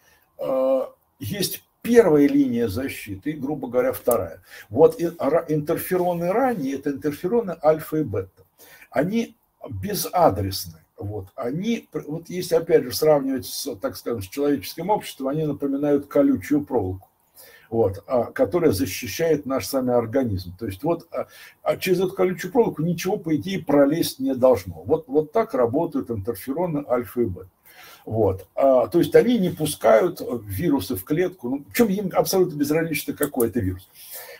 есть первая линия защиты и, грубо говоря, вторая. Вот интерфероны ранние, это интерфероны альфа и бета. Они безадресны. Вот, они, вот если опять же сравнивать с, так скажем, с человеческим обществом, они напоминают колючую проволоку вот, а, которая защищает наш сами организм. То есть вот а, а через эту колючую проволоку ничего, по идее, пролезть не должно. Вот, вот так работают интерфероны альфа и бета. Вот. А, то есть они не пускают вирусы в клетку, ну, причем им абсолютно безразлично, какой это вирус.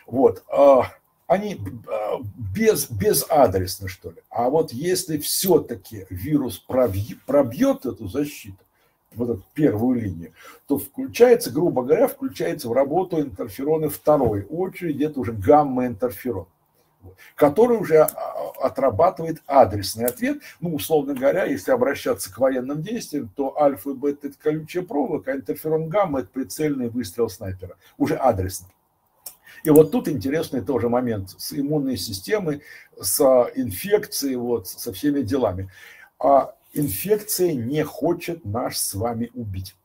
Вот. А, они а, без, безадресны, что ли. А вот если все-таки вирус пробьет, пробьет эту защиту, вот эту первую линию, то включается, грубо говоря, включается в работу интерфероны второй очереди, это уже гамма-интерферон который уже а, отрабатывает адресный ответ. Ну, условно говоря, если обращаться к военным действиям, то альфа и бета – это колючая проволока, а интерферон гамма – это прицельный выстрел снайпера. Уже адресно. И вот тут интересный тоже момент с иммунной системой, с инфекцией, вот, со всеми делами. А инфекция не хочет нас с вами убить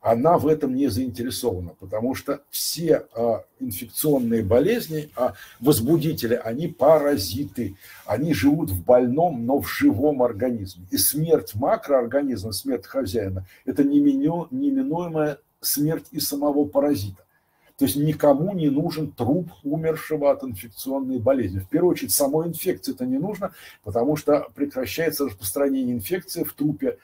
она в этом не заинтересована, потому что все а, инфекционные болезни, а, возбудители, они паразиты, они живут в больном, но в живом организме. И смерть макроорганизма, смерть хозяина, это неминуемая смерть и самого паразита. То есть никому не нужен труп умершего от инфекционной болезни. В первую очередь самой инфекции это не нужно, потому что прекращается распространение инфекции в трупе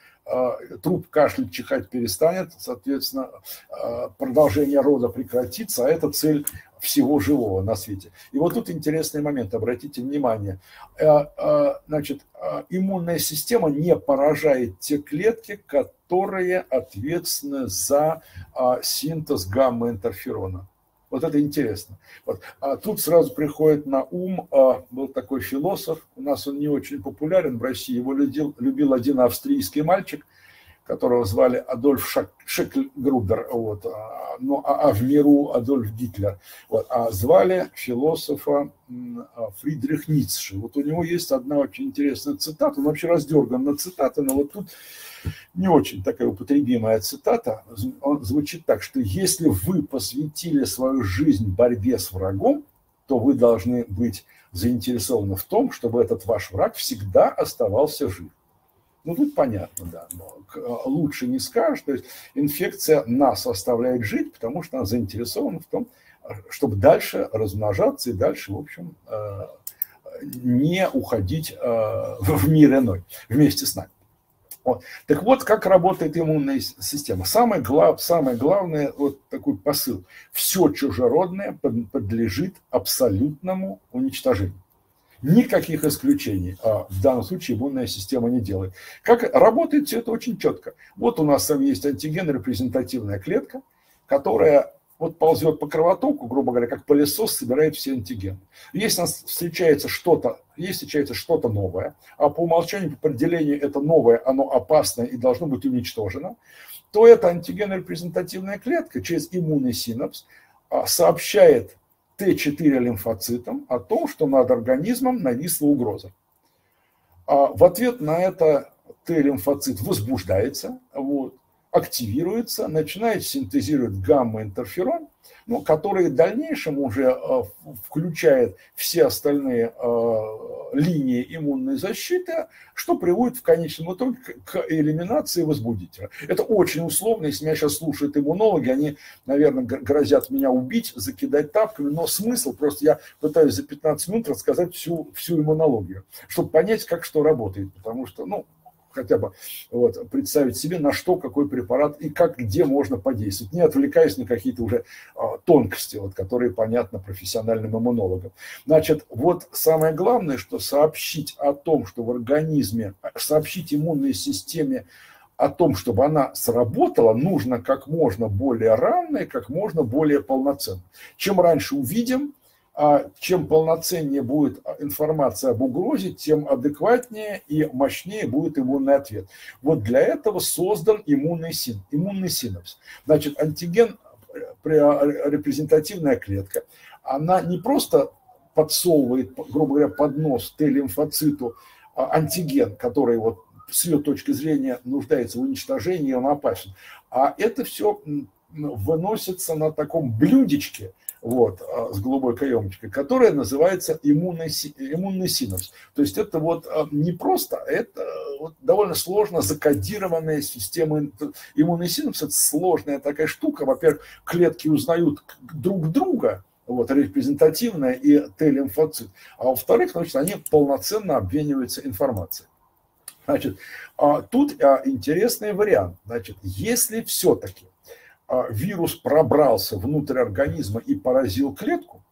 труп кашлять, чихать перестанет, соответственно, а, продолжение рода прекратится, а это цель всего живого на свете. И вот тут интересный момент, обратите внимание. А, значит, иммунная система не поражает те клетки, которые ответственны за синтез гамма-интерферона. Вот это интересно. Вот. А тут сразу приходит на ум, а, был такой философ, у нас он не очень популярен в России, его любил, любил один австрийский мальчик, которого звали Адольф Шак, Шекльгрубер, вот, а, ну, а, а в миру Адольф Гитлер. Вот, а звали философа а, Фридрих Ницше. Вот у него есть одна очень интересная цитата, он вообще раздерган на цитаты, но вот тут не очень такая употребимая цитата, он звучит так, что если вы посвятили свою жизнь борьбе с врагом, то вы должны быть заинтересованы в том, чтобы этот ваш враг всегда оставался жив. Ну, тут понятно, да, но а, лучше не скажешь. То есть инфекция нас оставляет жить, потому что она заинтересована в том, чтобы дальше размножаться и дальше, в общем, а, не уходить в мир иной вместе с нами. Вот. Так вот, как работает иммунная система. Самое, глав, самое главное, вот такой посыл. Все чужеродное подлежит абсолютному уничтожению. Никаких исключений а в данном случае иммунная система не делает. Как работает все это очень четко. Вот у нас там есть антиген, репрезентативная клетка, которая вот ползет по кровотоку, грубо говоря, как пылесос собирает все антигены. Если у нас встречается что-то, если встречается что-то новое, а по умолчанию, по определению это новое, оно опасное и должно быть уничтожено, то эта антиген-репрезентативная клетка через иммунный синапс а, сообщает Т4 лимфоцитам о том, что над организмом нависла угроза. А в ответ на это Т-лимфоцит возбуждается, вот, активируется, начинает синтезировать гамма-интерферон, ну, который в дальнейшем уже э, включает все остальные э, линии иммунной защиты, что приводит в конечном итоге к элиминации возбудителя. Это очень условно, если меня сейчас слушают иммунологи, они, наверное, грозят меня убить, закидать тапками, но смысл, просто я пытаюсь за 15 минут рассказать всю, всю иммунологию, чтобы понять, как что работает, потому что, ну, хотя бы вот, представить себе, на что какой препарат и как, где можно подействовать, не отвлекаясь на какие-то уже а, тонкости, вот, которые понятны профессиональным иммунологам. Значит, вот самое главное, что сообщить о том, что в организме, сообщить иммунной системе о том, чтобы она сработала, нужно как можно более рано и как можно более полноценно. Чем раньше увидим, а чем полноценнее будет информация об угрозе, тем адекватнее и мощнее будет иммунный ответ. Вот для этого создан иммунный, син, иммунный синапс. Значит, антиген, репрезентативная клетка, она не просто подсовывает, грубо говоря, под нос Т-лимфоциту а, антиген, который вот с ее точки зрения нуждается в уничтожении, он опасен. А это все выносится на таком блюдечке – вот, а, с голубой каемочкой, которая называется иммунный, иммунный синапс. То есть это вот а, не просто, это вот довольно сложно закодированная система. Иммунный синапс – это сложная такая штука. Во-первых, клетки узнают друг друга, вот, репрезентативная и Т-лимфоцит. А во-вторых, значит, они полноценно обмениваются информацией. Значит, а тут интересный вариант. Значит, если все-таки а, вирус пробрался внутрь организма и поразил клетку,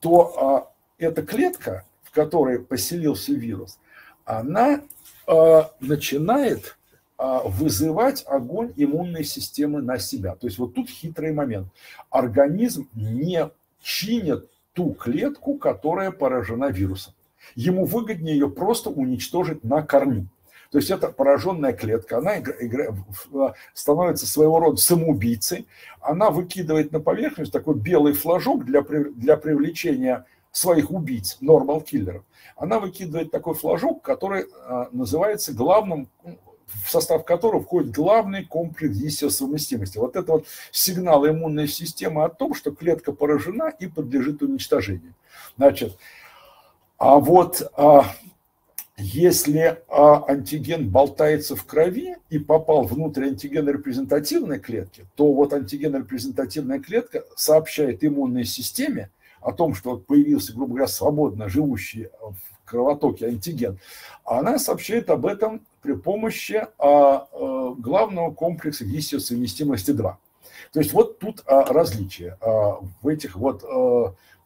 то а, эта клетка, в которой поселился вирус, она а, начинает вызывать огонь иммунной системы на себя. То есть вот тут хитрый момент. Организм не чинит ту клетку, которая поражена вирусом. Ему выгоднее ее просто уничтожить на корню. То есть это пораженная клетка, она становится своего рода самоубийцей, она выкидывает на поверхность такой белый флажок для, для привлечения своих убийц, нормал киллеров. Она выкидывает такой флажок, который а, называется главным, в состав которого входит главный комплекс действия совместимости. Вот это вот сигнал иммунной системы о том, что клетка поражена и подлежит уничтожению. Значит, а вот а, если а, антиген болтается в крови и попал внутрь антиген-репрезентативной клетки, то вот антиген-репрезентативная клетка сообщает иммунной системе о том, что появился, грубо говоря, свободно живущий в кровотоке антиген, она сообщает об этом при помощи а, а, главного комплекса гистиосовместимости 2. То есть вот тут различие в этих вот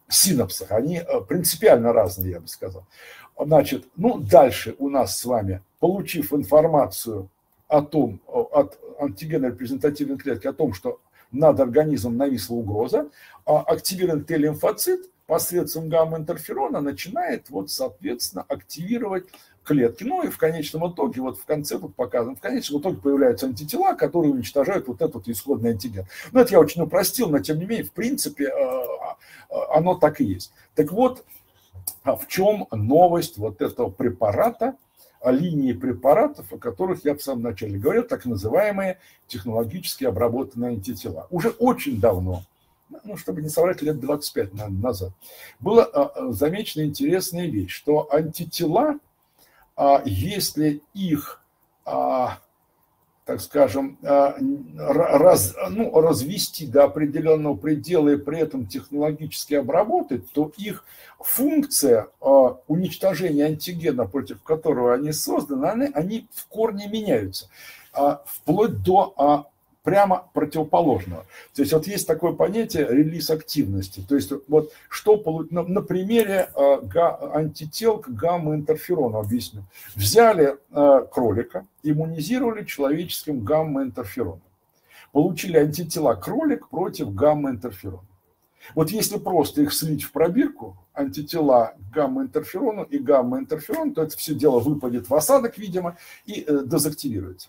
синапсах. Они принципиально разные, я бы сказал. Значит, ну, дальше у нас с вами, получив информацию о том, от антигенной репрезентативной клетки, о том, что над организмом нависла угроза, а активирован Т-лимфоцит посредством гамма-интерферона начинает, вот, соответственно, активировать клетки. Ну и в конечном итоге, вот в конце тут показано, в конечном итоге появляются антитела, которые уничтожают вот этот исходный антиген. Ну это я очень упростил, но тем не менее, в принципе, э, э, оно так и есть. Так вот, а в чем новость вот этого препарата, линии препаратов, о которых я в самом начале говорил, так называемые технологически обработанные антитела. Уже очень давно, ну, чтобы не соврать, лет 25 назад, была а, замечена интересная вещь, что антитела, а, если их так скажем, э, раз, ну, развести до определенного предела и при этом технологически обработать, то их функция э, уничтожения антигена, против которого они созданы, они, они в корне меняются, а, вплоть до а, прямо противоположного. То есть вот есть такое понятие релиз активности. То есть вот что на, на примере э, га, антител к гамма-интерферону объясню. Взяли э, кролика, иммунизировали человеческим гамма-интерфероном. Получили антитела кролик против гамма-интерферона. Вот если просто их слить в пробирку, антитела к гамма-интерферону и гамма-интерферон, то это все дело выпадет в осадок, видимо, и э, дезактивируется.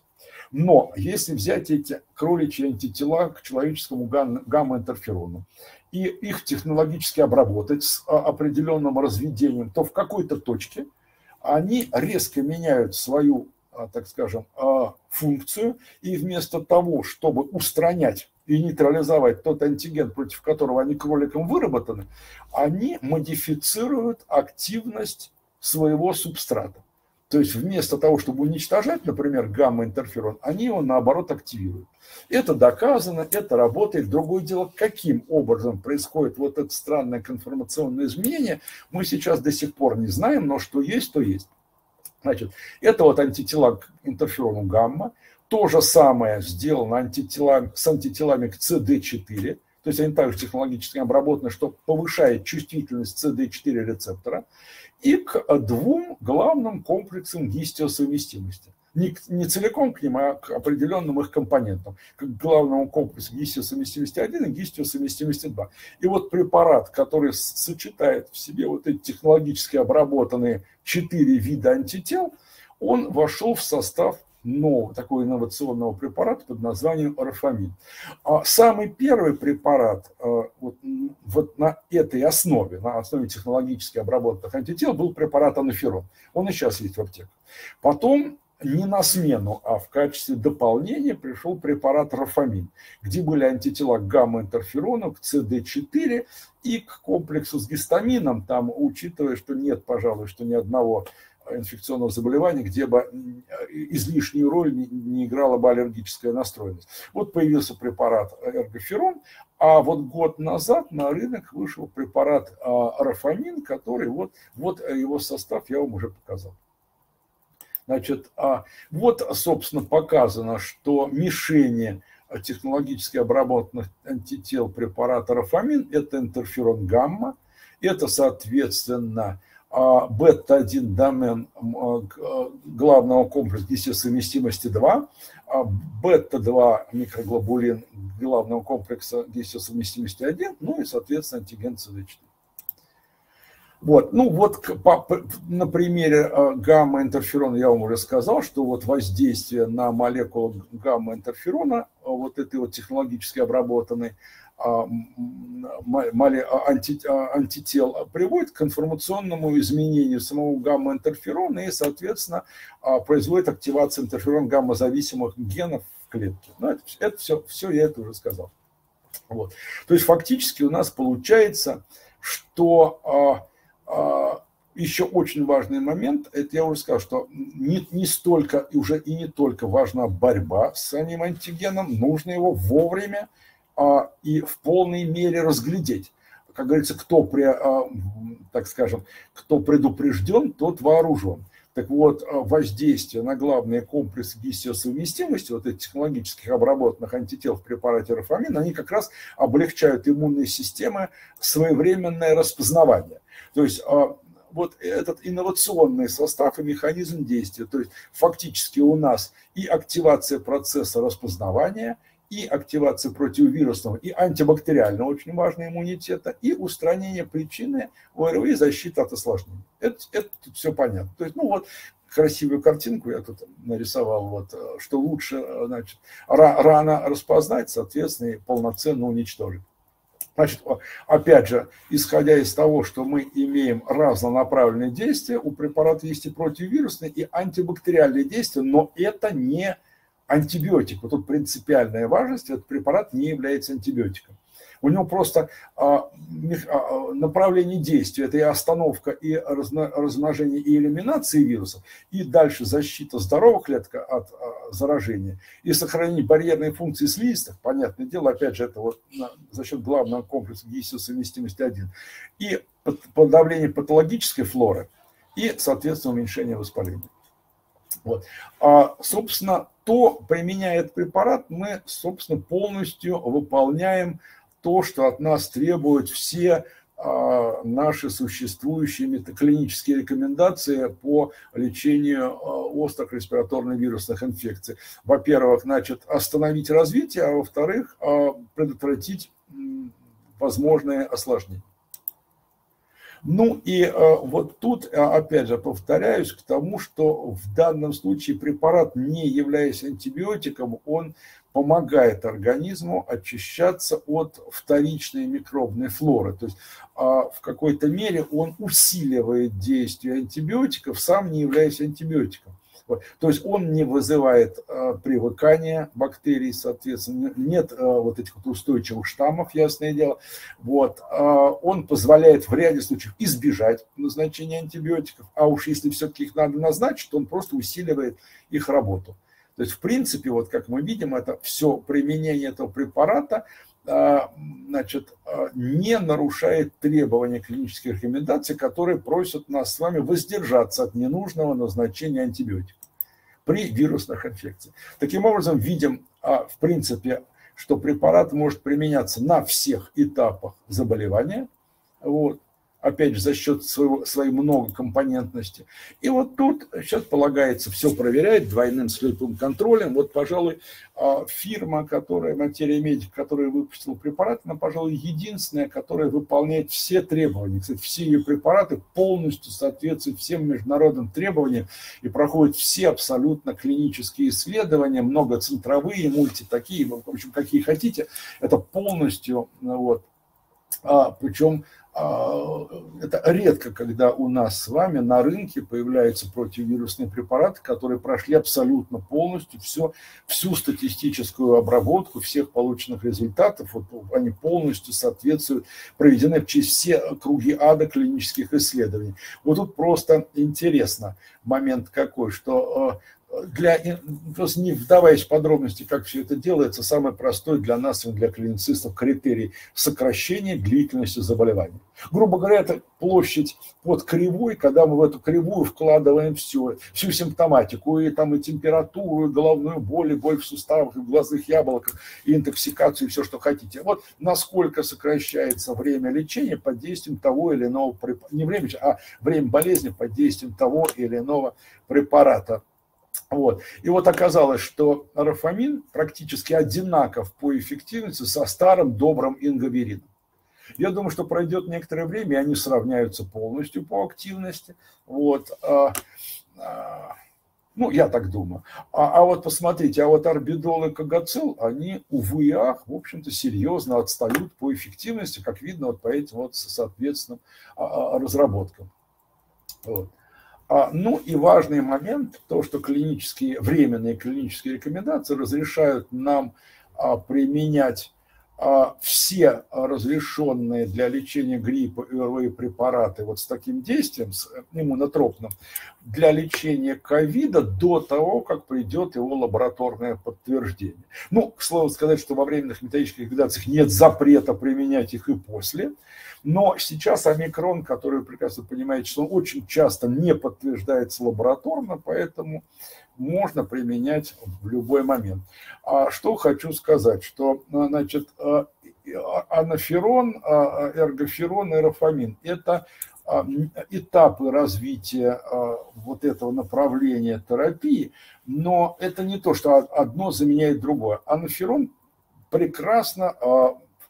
Но если взять эти кроличьи антитела к человеческому гамма-интерферону и их технологически обработать с а, определенным разведением, то в какой-то точке они резко меняют свою, а, так скажем, а, функцию, и вместо того, чтобы устранять и нейтрализовать тот антиген, против которого они кроликом выработаны, они модифицируют активность своего субстрата. То есть вместо того, чтобы уничтожать, например, гамма-интерферон, они его наоборот активируют. Это доказано, это работает. Другое дело, каким образом происходит вот это странное конформационное изменение, мы сейчас до сих пор не знаем, но что есть, то есть. Значит, это вот антитела к интерферону гамма. То же самое сделано антителами, с антителами к CD4. То есть они также технологически обработаны, что повышает чувствительность CD4 рецептора и к двум главным комплексам гистиосовместимости. Не, не целиком к ним, а к определенным их компонентам. К главному комплексу гистиосовместимости 1 и гистиосовместимости 2. И вот препарат, который сочетает в себе вот эти технологически обработанные четыре вида антител, он вошел в состав нового, такого инновационного препарата под названием орфамин. А самый первый препарат э, вот, вот на этой основе, на основе технологически обработанных антител, был препарат анаферон. Он и сейчас есть в аптеках. Потом не на смену, а в качестве дополнения пришел препарат рафамин, где были антитела к гамма-интерферону, к CD4 и к комплексу с гистамином, там, учитывая, что нет, пожалуй, что ни одного инфекционного заболевания, где бы излишнюю роль не играла бы аллергическая настроенность. Вот появился препарат эргоферон, а вот год назад на рынок вышел препарат а, рафамин, который вот, вот его состав я вам уже показал. Значит, а вот, собственно, показано, что мишени технологически обработанных антител препарата рафамин – это интерферон гамма, это, соответственно, бета-1 домен а, главного комплекса гистиосовместимости 2, а бета-2 микроглобулин главного комплекса гистиосовместимости 1, ну и, соответственно, антиген CD4. Вот, ну вот по, на примере гамма-интерферона я вам уже сказал, что вот воздействие на молекулу гамма-интерферона, вот этой вот технологически обработанной, а, а, анти, а, антител приводит к информационному изменению самого гамма-интерферона и, соответственно, производит активацию интерферон гамма-зависимых генов в клетке. Ну, это, это все, все я это уже сказал. Вот. То есть фактически у нас получается, что еще очень важный момент, это я уже сказал, что не, не столько и уже и не только важна борьба с самим антигеном, нужно его вовремя а, и в полной мере разглядеть. Как говорится, кто, при, а, так скажем, кто предупрежден, тот вооружен. Так вот, а, воздействие на главные комплексы гистиосовместимости, вот этих технологических обработанных антител в препарате рафамин, они как раз облегчают иммунные системы своевременное распознавание. То есть вот этот инновационный состав и механизм действия. То есть фактически у нас и активация процесса распознавания, и активация противовирусного и антибактериального, очень важного иммунитета, и устранение причины ОРВИ и защита от осложнений. Это, это все понятно. То есть, ну вот, красивую картинку я тут нарисовал, вот, что лучше значит, рано распознать, соответственно, и полноценно уничтожить. Значит, опять же, исходя из того, что мы имеем разнонаправленные действия, у препарата есть и противовирусные, и антибактериальные действия, но это не антибиотик. Вот тут принципиальная важность, этот препарат не является антибиотиком. У него просто а, а, направление действия, это и остановка, и размножение, и элиминация вирусов, и дальше защита здоровых клеток от а, заражения, и сохранение барьерной функции слизистых, понятное дело, опять же, это вот за счет главного комплекса гистиосовместимости 1, и подавление патологической флоры, и, соответственно, уменьшение воспаления. Вот. А, собственно, то, применяя этот препарат, мы, собственно, полностью выполняем то, что от нас требуют все а, наши существующие клинические рекомендации по лечению а, острых респираторных вирусных инфекций. Во-первых, значит, остановить развитие, а во-вторых, а, предотвратить возможные осложнения. Ну и э, вот тут, э, опять же, повторяюсь к тому, что в данном случае препарат, не являясь антибиотиком, он помогает организму очищаться от вторичной микробной флоры. То есть а, в какой-то мере он усиливает действие антибиотиков, сам не являясь антибиотиком. То есть он не вызывает э, привыкания бактерий, соответственно, нет э, вот этих вот устойчивых штаммов, ясное дело. Вот. Э, он позволяет в ряде случаев избежать назначения антибиотиков, а уж если все-таки их надо назначить, то он просто усиливает их работу. То есть, в принципе, вот как мы видим, это все применение этого препарата значит, не нарушает требования клинических рекомендаций, которые просят нас с вами воздержаться от ненужного назначения антибиотиков при вирусных инфекциях. Таким образом, видим, в принципе, что препарат может применяться на всех этапах заболевания. Вот опять же, за счет своего, своей многокомпонентности. И вот тут сейчас полагается все проверять двойным слепым контролем. Вот, пожалуй, а, фирма, которая, материя медик, которая выпустила препарат, она, пожалуй, единственная, которая выполняет все требования. Кстати, все ее препараты полностью соответствуют всем международным требованиям и проходят все абсолютно клинические исследования, многоцентровые, мульти такие, в общем, какие хотите. Это полностью, вот, а, причем это редко, когда у нас с вами на рынке появляются противовирусные препараты, которые прошли абсолютно полностью все, всю статистическую обработку всех полученных результатов. Вот они полностью соответствуют, проведены через все круги ада клинических исследований. Вот тут просто интересно момент какой, что а, для, просто не вдаваясь в подробности, как все это делается, самый простой для нас и для клиницистов критерий сокращения длительности заболевания. Грубо говоря, это площадь под кривой, когда мы в эту кривую вкладываем все, всю симптоматику, и там и температуру, и головную боль, и боль в суставах, и в глазных яблоках, и интоксикацию, и все, что хотите. Вот насколько сокращается время лечения под действием того или иного препарата, не время, а время болезни под действием того или иного препарата. Вот. И вот оказалось, что рафамин практически одинаков по эффективности со старым добрым ингаверином. Я думаю, что пройдет некоторое время, и они сравняются полностью по активности. Вот. А, а, ну, я так думаю. А, а вот посмотрите, а вот орбидол и кагацил, они, увы и ах, в общем-то, серьезно отстают по эффективности, как видно вот по этим вот соответственным а, разработкам. Вот. А, ну и важный момент, то, что клинические, временные клинические рекомендации разрешают нам а, применять а, все разрешенные для лечения гриппа и ОРВИ препараты вот с таким действием, с иммунотропным, для лечения ковида до того, как придет его лабораторное подтверждение. Ну, к слову сказать, что во временных методических рекомендациях нет запрета применять их и после, но сейчас омикрон, который вы прекрасно понимаете, что он очень часто не подтверждается лабораторно, поэтому можно применять в любой момент. А что хочу сказать, что значит, э, анаферон, э, эргоферон и рафамин – это э, этапы развития вот этого направления терапии, но это не то, что одно заменяет другое. Анаферон прекрасно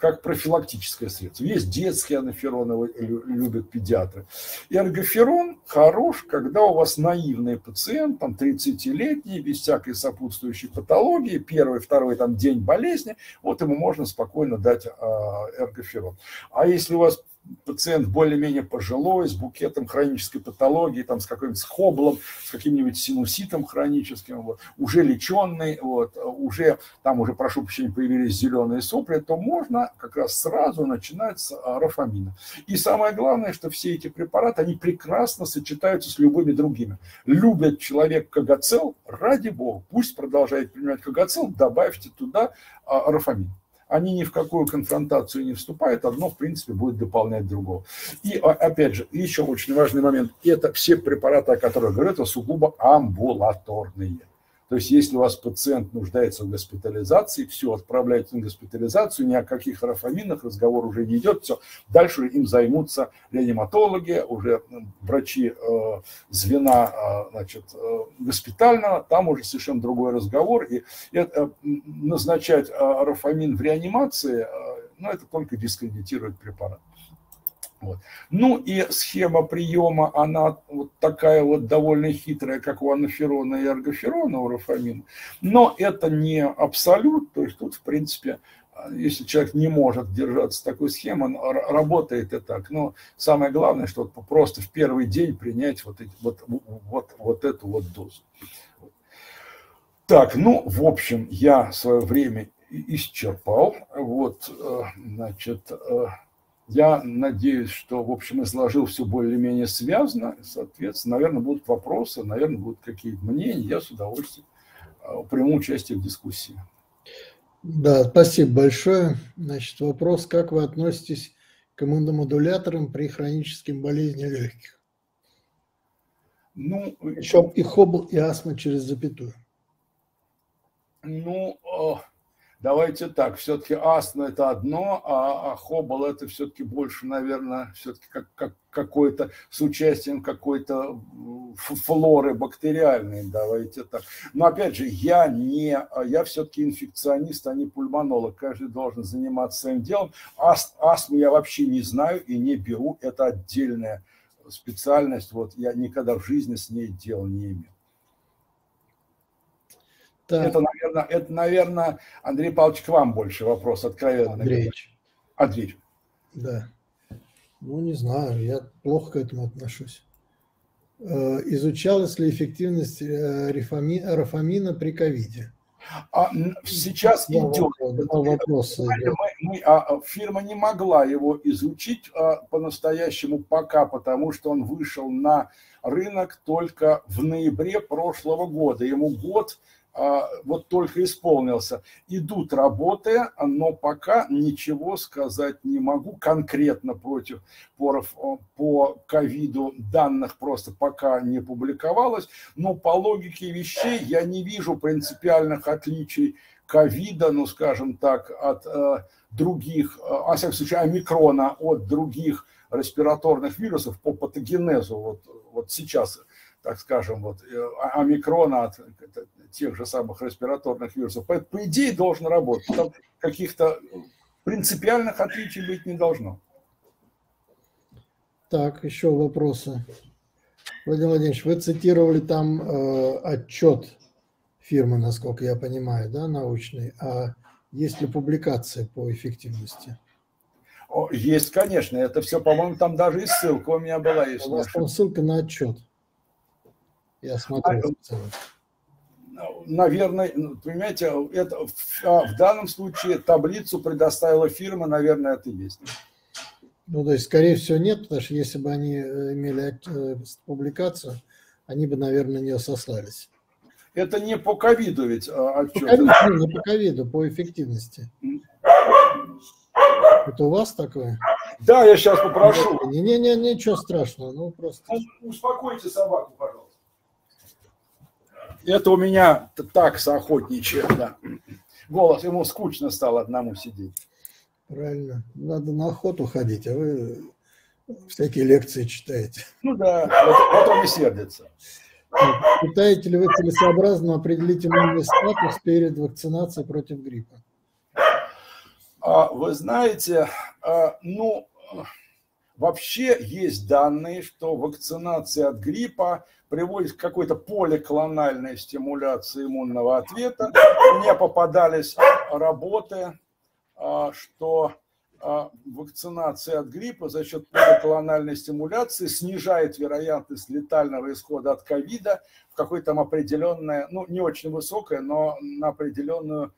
как профилактическое средство. Есть детские анафероны, любят педиатры. И эргоферон хорош, когда у вас наивный пациент, там 30-летний, без всякой сопутствующей патологии, первый, второй там день болезни, вот ему можно спокойно дать а, эргоферон. А если у вас пациент более-менее пожилой, с букетом хронической патологии, там, с каким-нибудь хоблом, с каким-нибудь синуситом хроническим, вот, уже леченный, вот, уже, там уже, прошу прощения, появились зеленые сопли, то можно как раз сразу начинать с рафамина. И самое главное, что все эти препараты, они прекрасно сочетаются с любыми другими. Любит человек кагацел, ради бога, пусть продолжает принимать кагацел, добавьте туда рафамин они ни в какую конфронтацию не вступают, одно, в принципе, будет дополнять другого. И, а, опять же, еще очень важный момент, это все препараты, о которых говорю, это сугубо амбулаторные. То есть, если у вас пациент нуждается в госпитализации, все, отправляйте на госпитализацию, ни о каких рафаминах разговор уже не идет, все. Дальше им займутся реаниматологи, уже врачи э, звена э, значит, э, госпитального, там уже совершенно другой разговор. И, и э, назначать э, рафамин в реанимации, э, ну, это только дискредитирует препарат. Вот. Ну и схема приема, она вот такая вот довольно хитрая, как у анаферона и эргоферона, у рафамина. Но это не абсолют, то есть тут, в принципе, если человек не может держаться такой схемы, работает и так. Но самое главное, что просто в первый день принять вот, эти, вот, вот, вот эту вот дозу. Так, ну, в общем, я свое время исчерпал. Вот, э, значит, э, я надеюсь, что, в общем, изложил все более-менее связано. Соответственно, наверное, будут вопросы, наверное, будут какие-то мнения. Я с удовольствием а, приму участие в дискуссии. Да, спасибо большое. Значит, вопрос, как вы относитесь к иммуномодуляторам при хронических болезнях легких? Ну, Причем и хобл, и астма через запятую. Ну, Давайте так, все-таки астма это одно, а, а хоббл это все-таки больше, наверное, все-таки как, как какой-то с участием какой-то флоры бактериальной, давайте так. Но опять же, я не, я все-таки инфекционист, а не пульмонолог. Каждый должен заниматься своим делом. Аст, астму я вообще не знаю и не беру. Это отдельная специальность. Вот я никогда в жизни с ней дела не имел. Так. Это, наверное, это, наверное, Андрей Павлович, к вам больше вопрос, откровенно. Андреевич. Андрей. Да. Ну, не знаю, я плохо к этому отношусь. Э, изучалась ли эффективность э, рафамина при ковиде? А, сейчас я идет. Вопрос, мы, мы, а, фирма не могла его изучить а, по-настоящему пока, потому что он вышел на рынок только в ноябре прошлого года. Ему год а, вот только исполнился. Идут работы, но пока ничего сказать не могу конкретно против поров по ковиду. Данных просто пока не публиковалось, но по логике вещей я не вижу принципиальных отличий ковида, ну скажем так, от э, других, э, а всяком случае омикрона от других респираторных вирусов по патогенезу. Вот, вот сейчас так скажем, вот, э, омикрона от тех же самых респираторных вирусов. По, по идее должен работать. Там каких-то принципиальных отличий быть не должно. Так, еще вопросы. Владимир Владимирович, вы цитировали там э, отчет фирмы, насколько я понимаю, да, научный. А есть ли публикация по эффективности? Есть, конечно. Это все, по-моему, там даже и ссылка у меня была. Если у вас там ссылка на отчет. Я смотрю. А, наверное, ну, понимаете, это, в, в данном случае таблицу предоставила фирма, наверное, это есть. Ну, то есть, скорее всего, нет, потому что если бы они э, имели э, публикацию, они бы, наверное, на нее сослались. Это не по ковиду ведь а, отчет. По ковиду, не по ковиду, по эффективности. Это у вас такое? Да, я сейчас попрошу. Не-не-не, ничего страшного, ну просто. Ну, успокойте собаку, пожалуйста. Это у меня такса охотничья, да. Голос, ему скучно стало одному сидеть. Правильно. Надо на охоту ходить, а вы всякие лекции читаете. Ну да, он и сердится. Считаете ли вы целесообразно определить иммунный статус перед вакцинацией против гриппа? А, вы знаете, а, ну, вообще есть данные, что вакцинация от гриппа приводит к какой-то поликлональной стимуляции иммунного ответа. Мне попадались работы, а, что вакцинация от гриппа за счет поликлональной стимуляции снижает вероятность летального исхода от ковида в какой-то там определенное, ну не очень высокое, но на определенную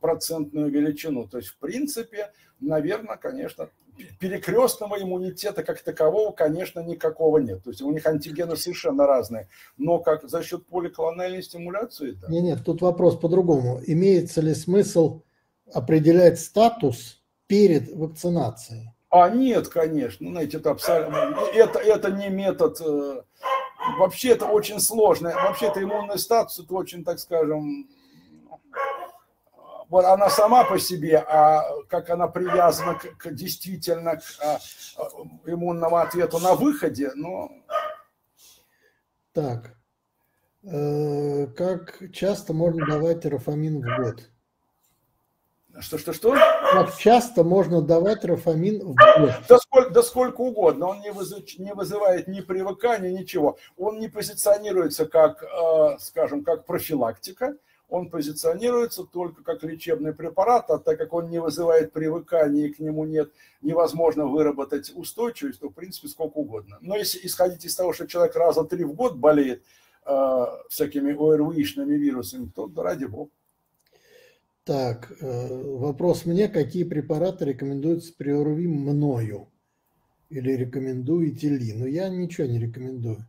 процентную величину. То есть, в принципе, наверное, конечно, перекрестного иммунитета как такового, конечно, никакого нет. То есть у них антигены совершенно разные. Но как за счет поликлональной стимуляции, да. Нет, нет, тут вопрос по-другому. Имеется ли смысл определять статус перед вакцинацией? А нет, конечно, ну, знаете, это абсолютно, это, это не метод, э, вообще это очень сложно, вообще это иммунный статус, это очень, так скажем, вот она сама по себе, а как она привязана к, к действительно к а, иммунному ответу на выходе, но... Так, э, как часто можно давать рафамин в год? Что, что, что? Как часто можно давать рафамин в год? Да сколько, да сколько угодно. Он не, вызыв, не вызывает ни привыкания, ничего. Он не позиционируется как, э, скажем, как профилактика он позиционируется только как лечебный препарат, а так как он не вызывает привыкания и к нему нет, невозможно выработать устойчивость, то в принципе сколько угодно. Но если исходить из того, что человек раза три в год болеет э, всякими ОРВИшными вирусами, то да, ради бога. Так, э, вопрос мне, какие препараты рекомендуются при ОРВИ мною? Или рекомендуете ли? Но я ничего не рекомендую.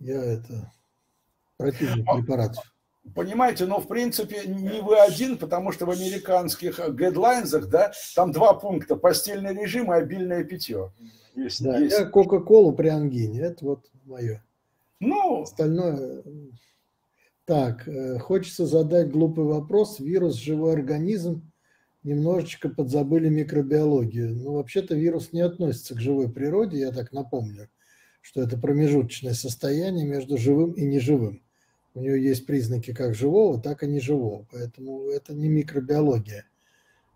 Я это противник а препаратов. Понимаете, но в принципе не вы один, потому что в американских гайдлайнзах, да, там два пункта, постельный режим и обильное питье. Есть, да, есть. я Кока-Колу при ангине, это вот мое. Ну, остальное... Так, э, хочется задать глупый вопрос. Вирус – живой организм, немножечко подзабыли микробиологию. Но вообще-то вирус не относится к живой природе, я так напомню, что это промежуточное состояние между живым и неживым у нее есть признаки как живого, так и неживого. Поэтому это не микробиология,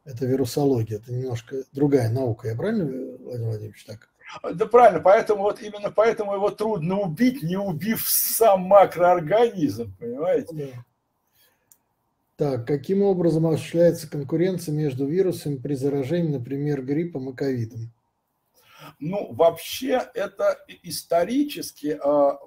это вирусология, это немножко другая наука. Я правильно, Владимир Владимирович, так? Да правильно, поэтому вот именно поэтому его трудно убить, не убив сам макроорганизм, понимаете? Да. Так, каким образом осуществляется конкуренция между вирусами при заражении, например, гриппом и ковидом? Ну, вообще это исторически а,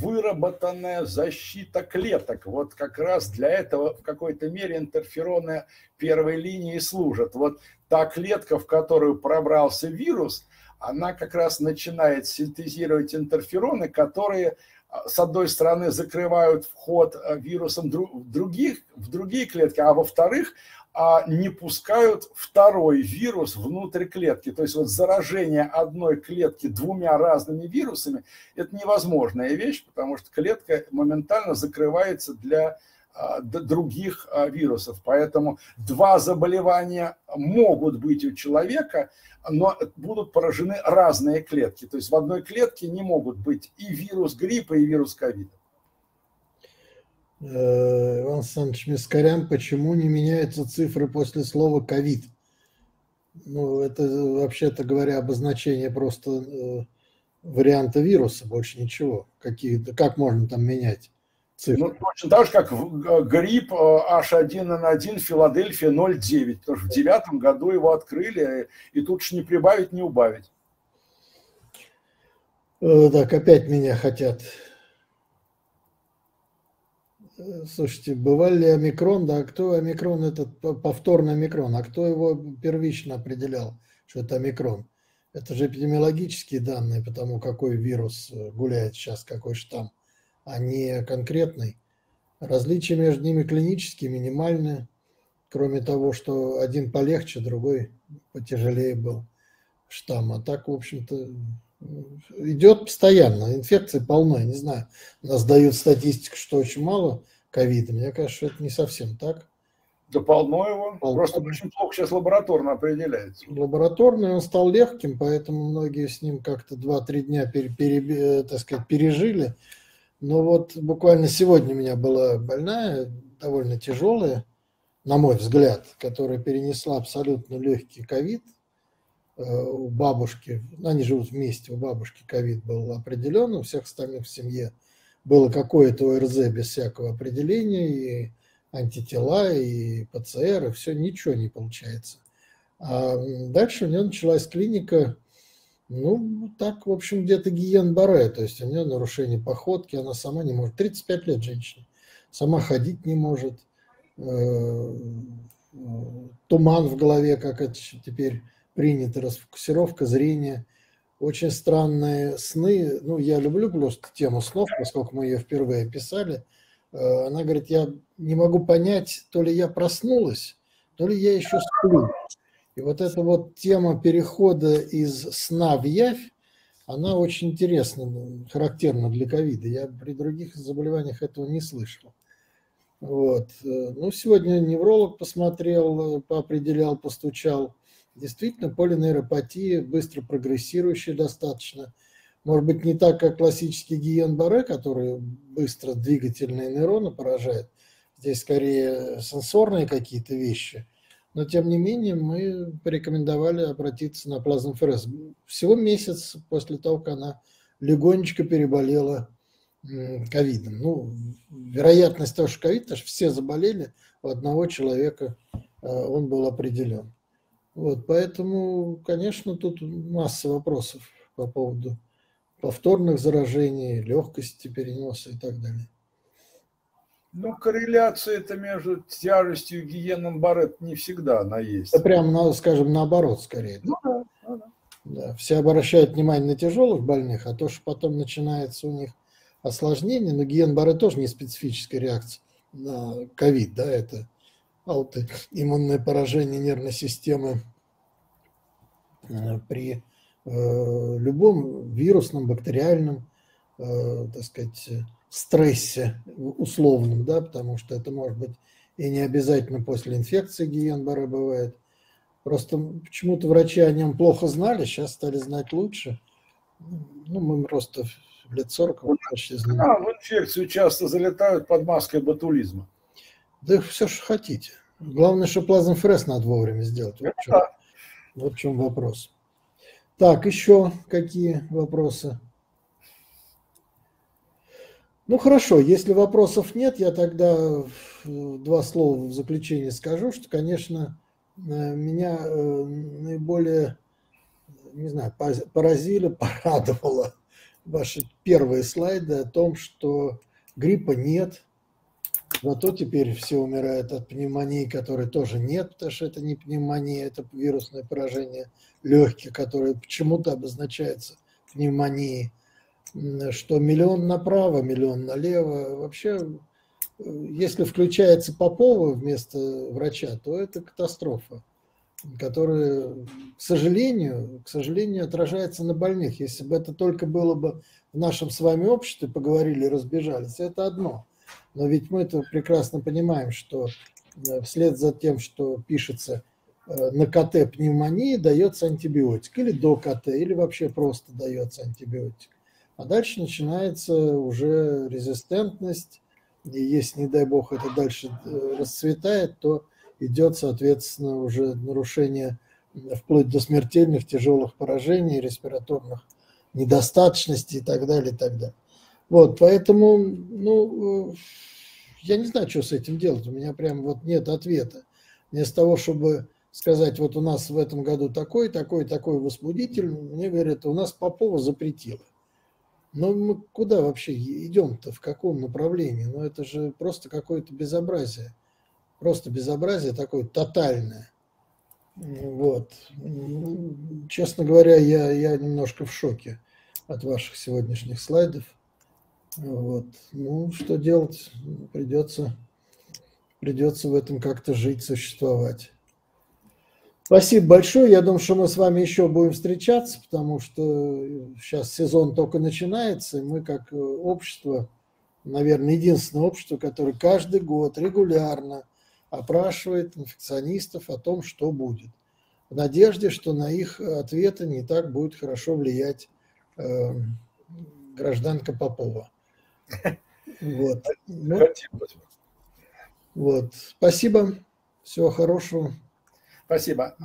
выработанная защита клеток. Вот как раз для этого в какой-то мере интерфероны первой линии служат. Вот та клетка, в которую пробрался вирус, она как раз начинает синтезировать интерфероны, которые а, с одной стороны закрывают вход а, вирусом в, других, в другие клетки, а во-вторых, а не пускают второй вирус внутрь клетки. То есть вот заражение одной клетки двумя разными вирусами – это невозможная вещь, потому что клетка моментально закрывается для а, других а, вирусов. Поэтому два заболевания могут быть у человека, но будут поражены разные клетки. То есть в одной клетке не могут быть и вирус гриппа, и вирус ковида. Э, Иван Александрович Мискарян, почему не меняются цифры после слова «ковид»? Ну, это, вообще-то говоря, обозначение просто э, варианта вируса, больше ничего. Какие, как можно там менять цифры? Ну, точно так же, как грипп H1N1 Филадельфия 0,9, потому что в девятом году его открыли, и тут же не прибавить, не убавить. Э, так, опять меня хотят. Слушайте, бывали ли омикрон, да, кто омикрон, этот повторный омикрон, а кто его первично определял, что это омикрон? Это же эпидемиологические данные по тому, какой вирус э, гуляет сейчас, какой штамм, а не конкретный. Различия между ними клинические, минимальные, кроме того, что один полегче, другой потяжелее был штамм. А так, в общем-то, идет постоянно, инфекции полно, я не знаю. Нас дают статистику, что очень мало ковида. Мне кажется, это не совсем так. Да полно его. Полно. Просто очень плохо сейчас лабораторно определяется. Лабораторный он стал легким, поэтому многие с ним как-то 2-3 дня пере, пере, так сказать, пережили. Но вот буквально сегодня у меня была больная, довольно тяжелая, на мой взгляд, которая перенесла абсолютно легкий ковид – Э, у бабушки, они живут вместе, у бабушки ковид был определен, у всех остальных в семье было какое-то ОРЗ без всякого определения, и антитела, и ПЦР, и все, ничего не получается. А дальше у нее началась клиника, ну, так, в общем, где-то Гиен-Баре, то есть у нее нарушение походки, она сама не может, 35 лет женщина, сама ходить не может, э, э, туман в голове, как это теперь принята расфокусировка зрения. Очень странные сны. Ну, я люблю просто тему снов, поскольку мы ее впервые писали. Э, она говорит, я не могу понять, то ли я проснулась, то ли я еще сплю. И вот эта вот тема перехода из сна в явь, она очень интересна, характерна для ковида. Я при других заболеваниях этого не слышал. Вот. Э, ну, сегодня невролог посмотрел, э, поопределял, постучал. Действительно, полинейропатия, быстро прогрессирующая достаточно. Может быть, не так, как классический Гиен-Барре, который быстро двигательные нейроны поражает. Здесь скорее сенсорные какие-то вещи. Но, тем не менее, мы порекомендовали обратиться на плазмоферез. Всего месяц после того, как она легонечко переболела ковидом. Ну, вероятность того, что ковид, потому что все заболели, у одного человека э, он был определен. Вот, поэтому, конечно, тут масса вопросов по поводу повторных заражений, легкости переноса и так далее. Ну, корреляция это между тяжестью и гиеном Барет не всегда она есть. Это прям, скажем, наоборот, скорее. Ну, да, ну да. да. Все обращают внимание на тяжелых больных, а то, что потом начинается у них осложнение, но гиен Барет тоже не специфическая реакция на ковид, да, это аутоиммунное поражение нервной системы э, при э, любом вирусном, бактериальном, э, так сказать, стрессе условном, да, потому что это может быть и не обязательно после инфекции Гиен-Барре бывает. Просто почему-то врачи о нем плохо знали, сейчас стали знать лучше. Ну, мы просто лет 40 почти знаем. Да, в инфекцию часто залетают под маской ботулизма. Да все, что хотите. Главное, что плазмофрез надо вовремя сделать. Вот в, чем, вот в чем вопрос. Так, еще какие вопросы? Ну хорошо, если вопросов нет, я тогда два слова в заключение скажу, что, конечно, э, меня э, наиболее, не знаю, поразили, [LAUGHS] порадовало ваши первые слайды о том, что гриппа нет, Зато теперь все умирают от пневмонии, которой тоже нет, потому что это не пневмония, это вирусное поражение легких, которое почему-то обозначается пневмонией. Что миллион направо, миллион налево. Вообще, если включается Попова вместо врача, то это катастрофа, которая, к сожалению, к сожалению, отражается на больных. Если бы это только было бы в нашем с вами обществе, поговорили, разбежались, это одно – но ведь мы это прекрасно понимаем, что э, вслед за тем, что пишется э, на КТ пневмонии, дается антибиотик. Или до КТ, или вообще просто дается антибиотик. А дальше начинается уже резистентность. И если, не дай бог, это дальше э, расцветает, то идет, соответственно, уже нарушение вплоть до смертельных тяжелых поражений, респираторных недостаточностей и так далее, и так далее. Вот, поэтому, ну, я не знаю, что с этим делать, у меня прям вот нет ответа. Вместо того, чтобы сказать, вот у нас в этом году такой, такой, такой возбудитель, мне говорят, у нас Попова запретила. Но мы куда вообще идем-то, в каком направлении? Ну, это же просто какое-то безобразие. Просто безобразие такое тотальное. Вот. Честно говоря, я, я немножко в шоке от ваших сегодняшних слайдов. Вот. Ну, что делать? Придется, придется в этом как-то жить, существовать. Спасибо большое. Я думаю, что мы с вами еще будем встречаться, потому что сейчас сезон только начинается, и мы как общество, наверное, единственное общество, которое каждый год регулярно опрашивает инфекционистов о том, что будет. В надежде, что на их ответы не так будет хорошо влиять э, гражданка Попова. Вот. Ну, вот. Спасибо. Всего хорошего. Спасибо.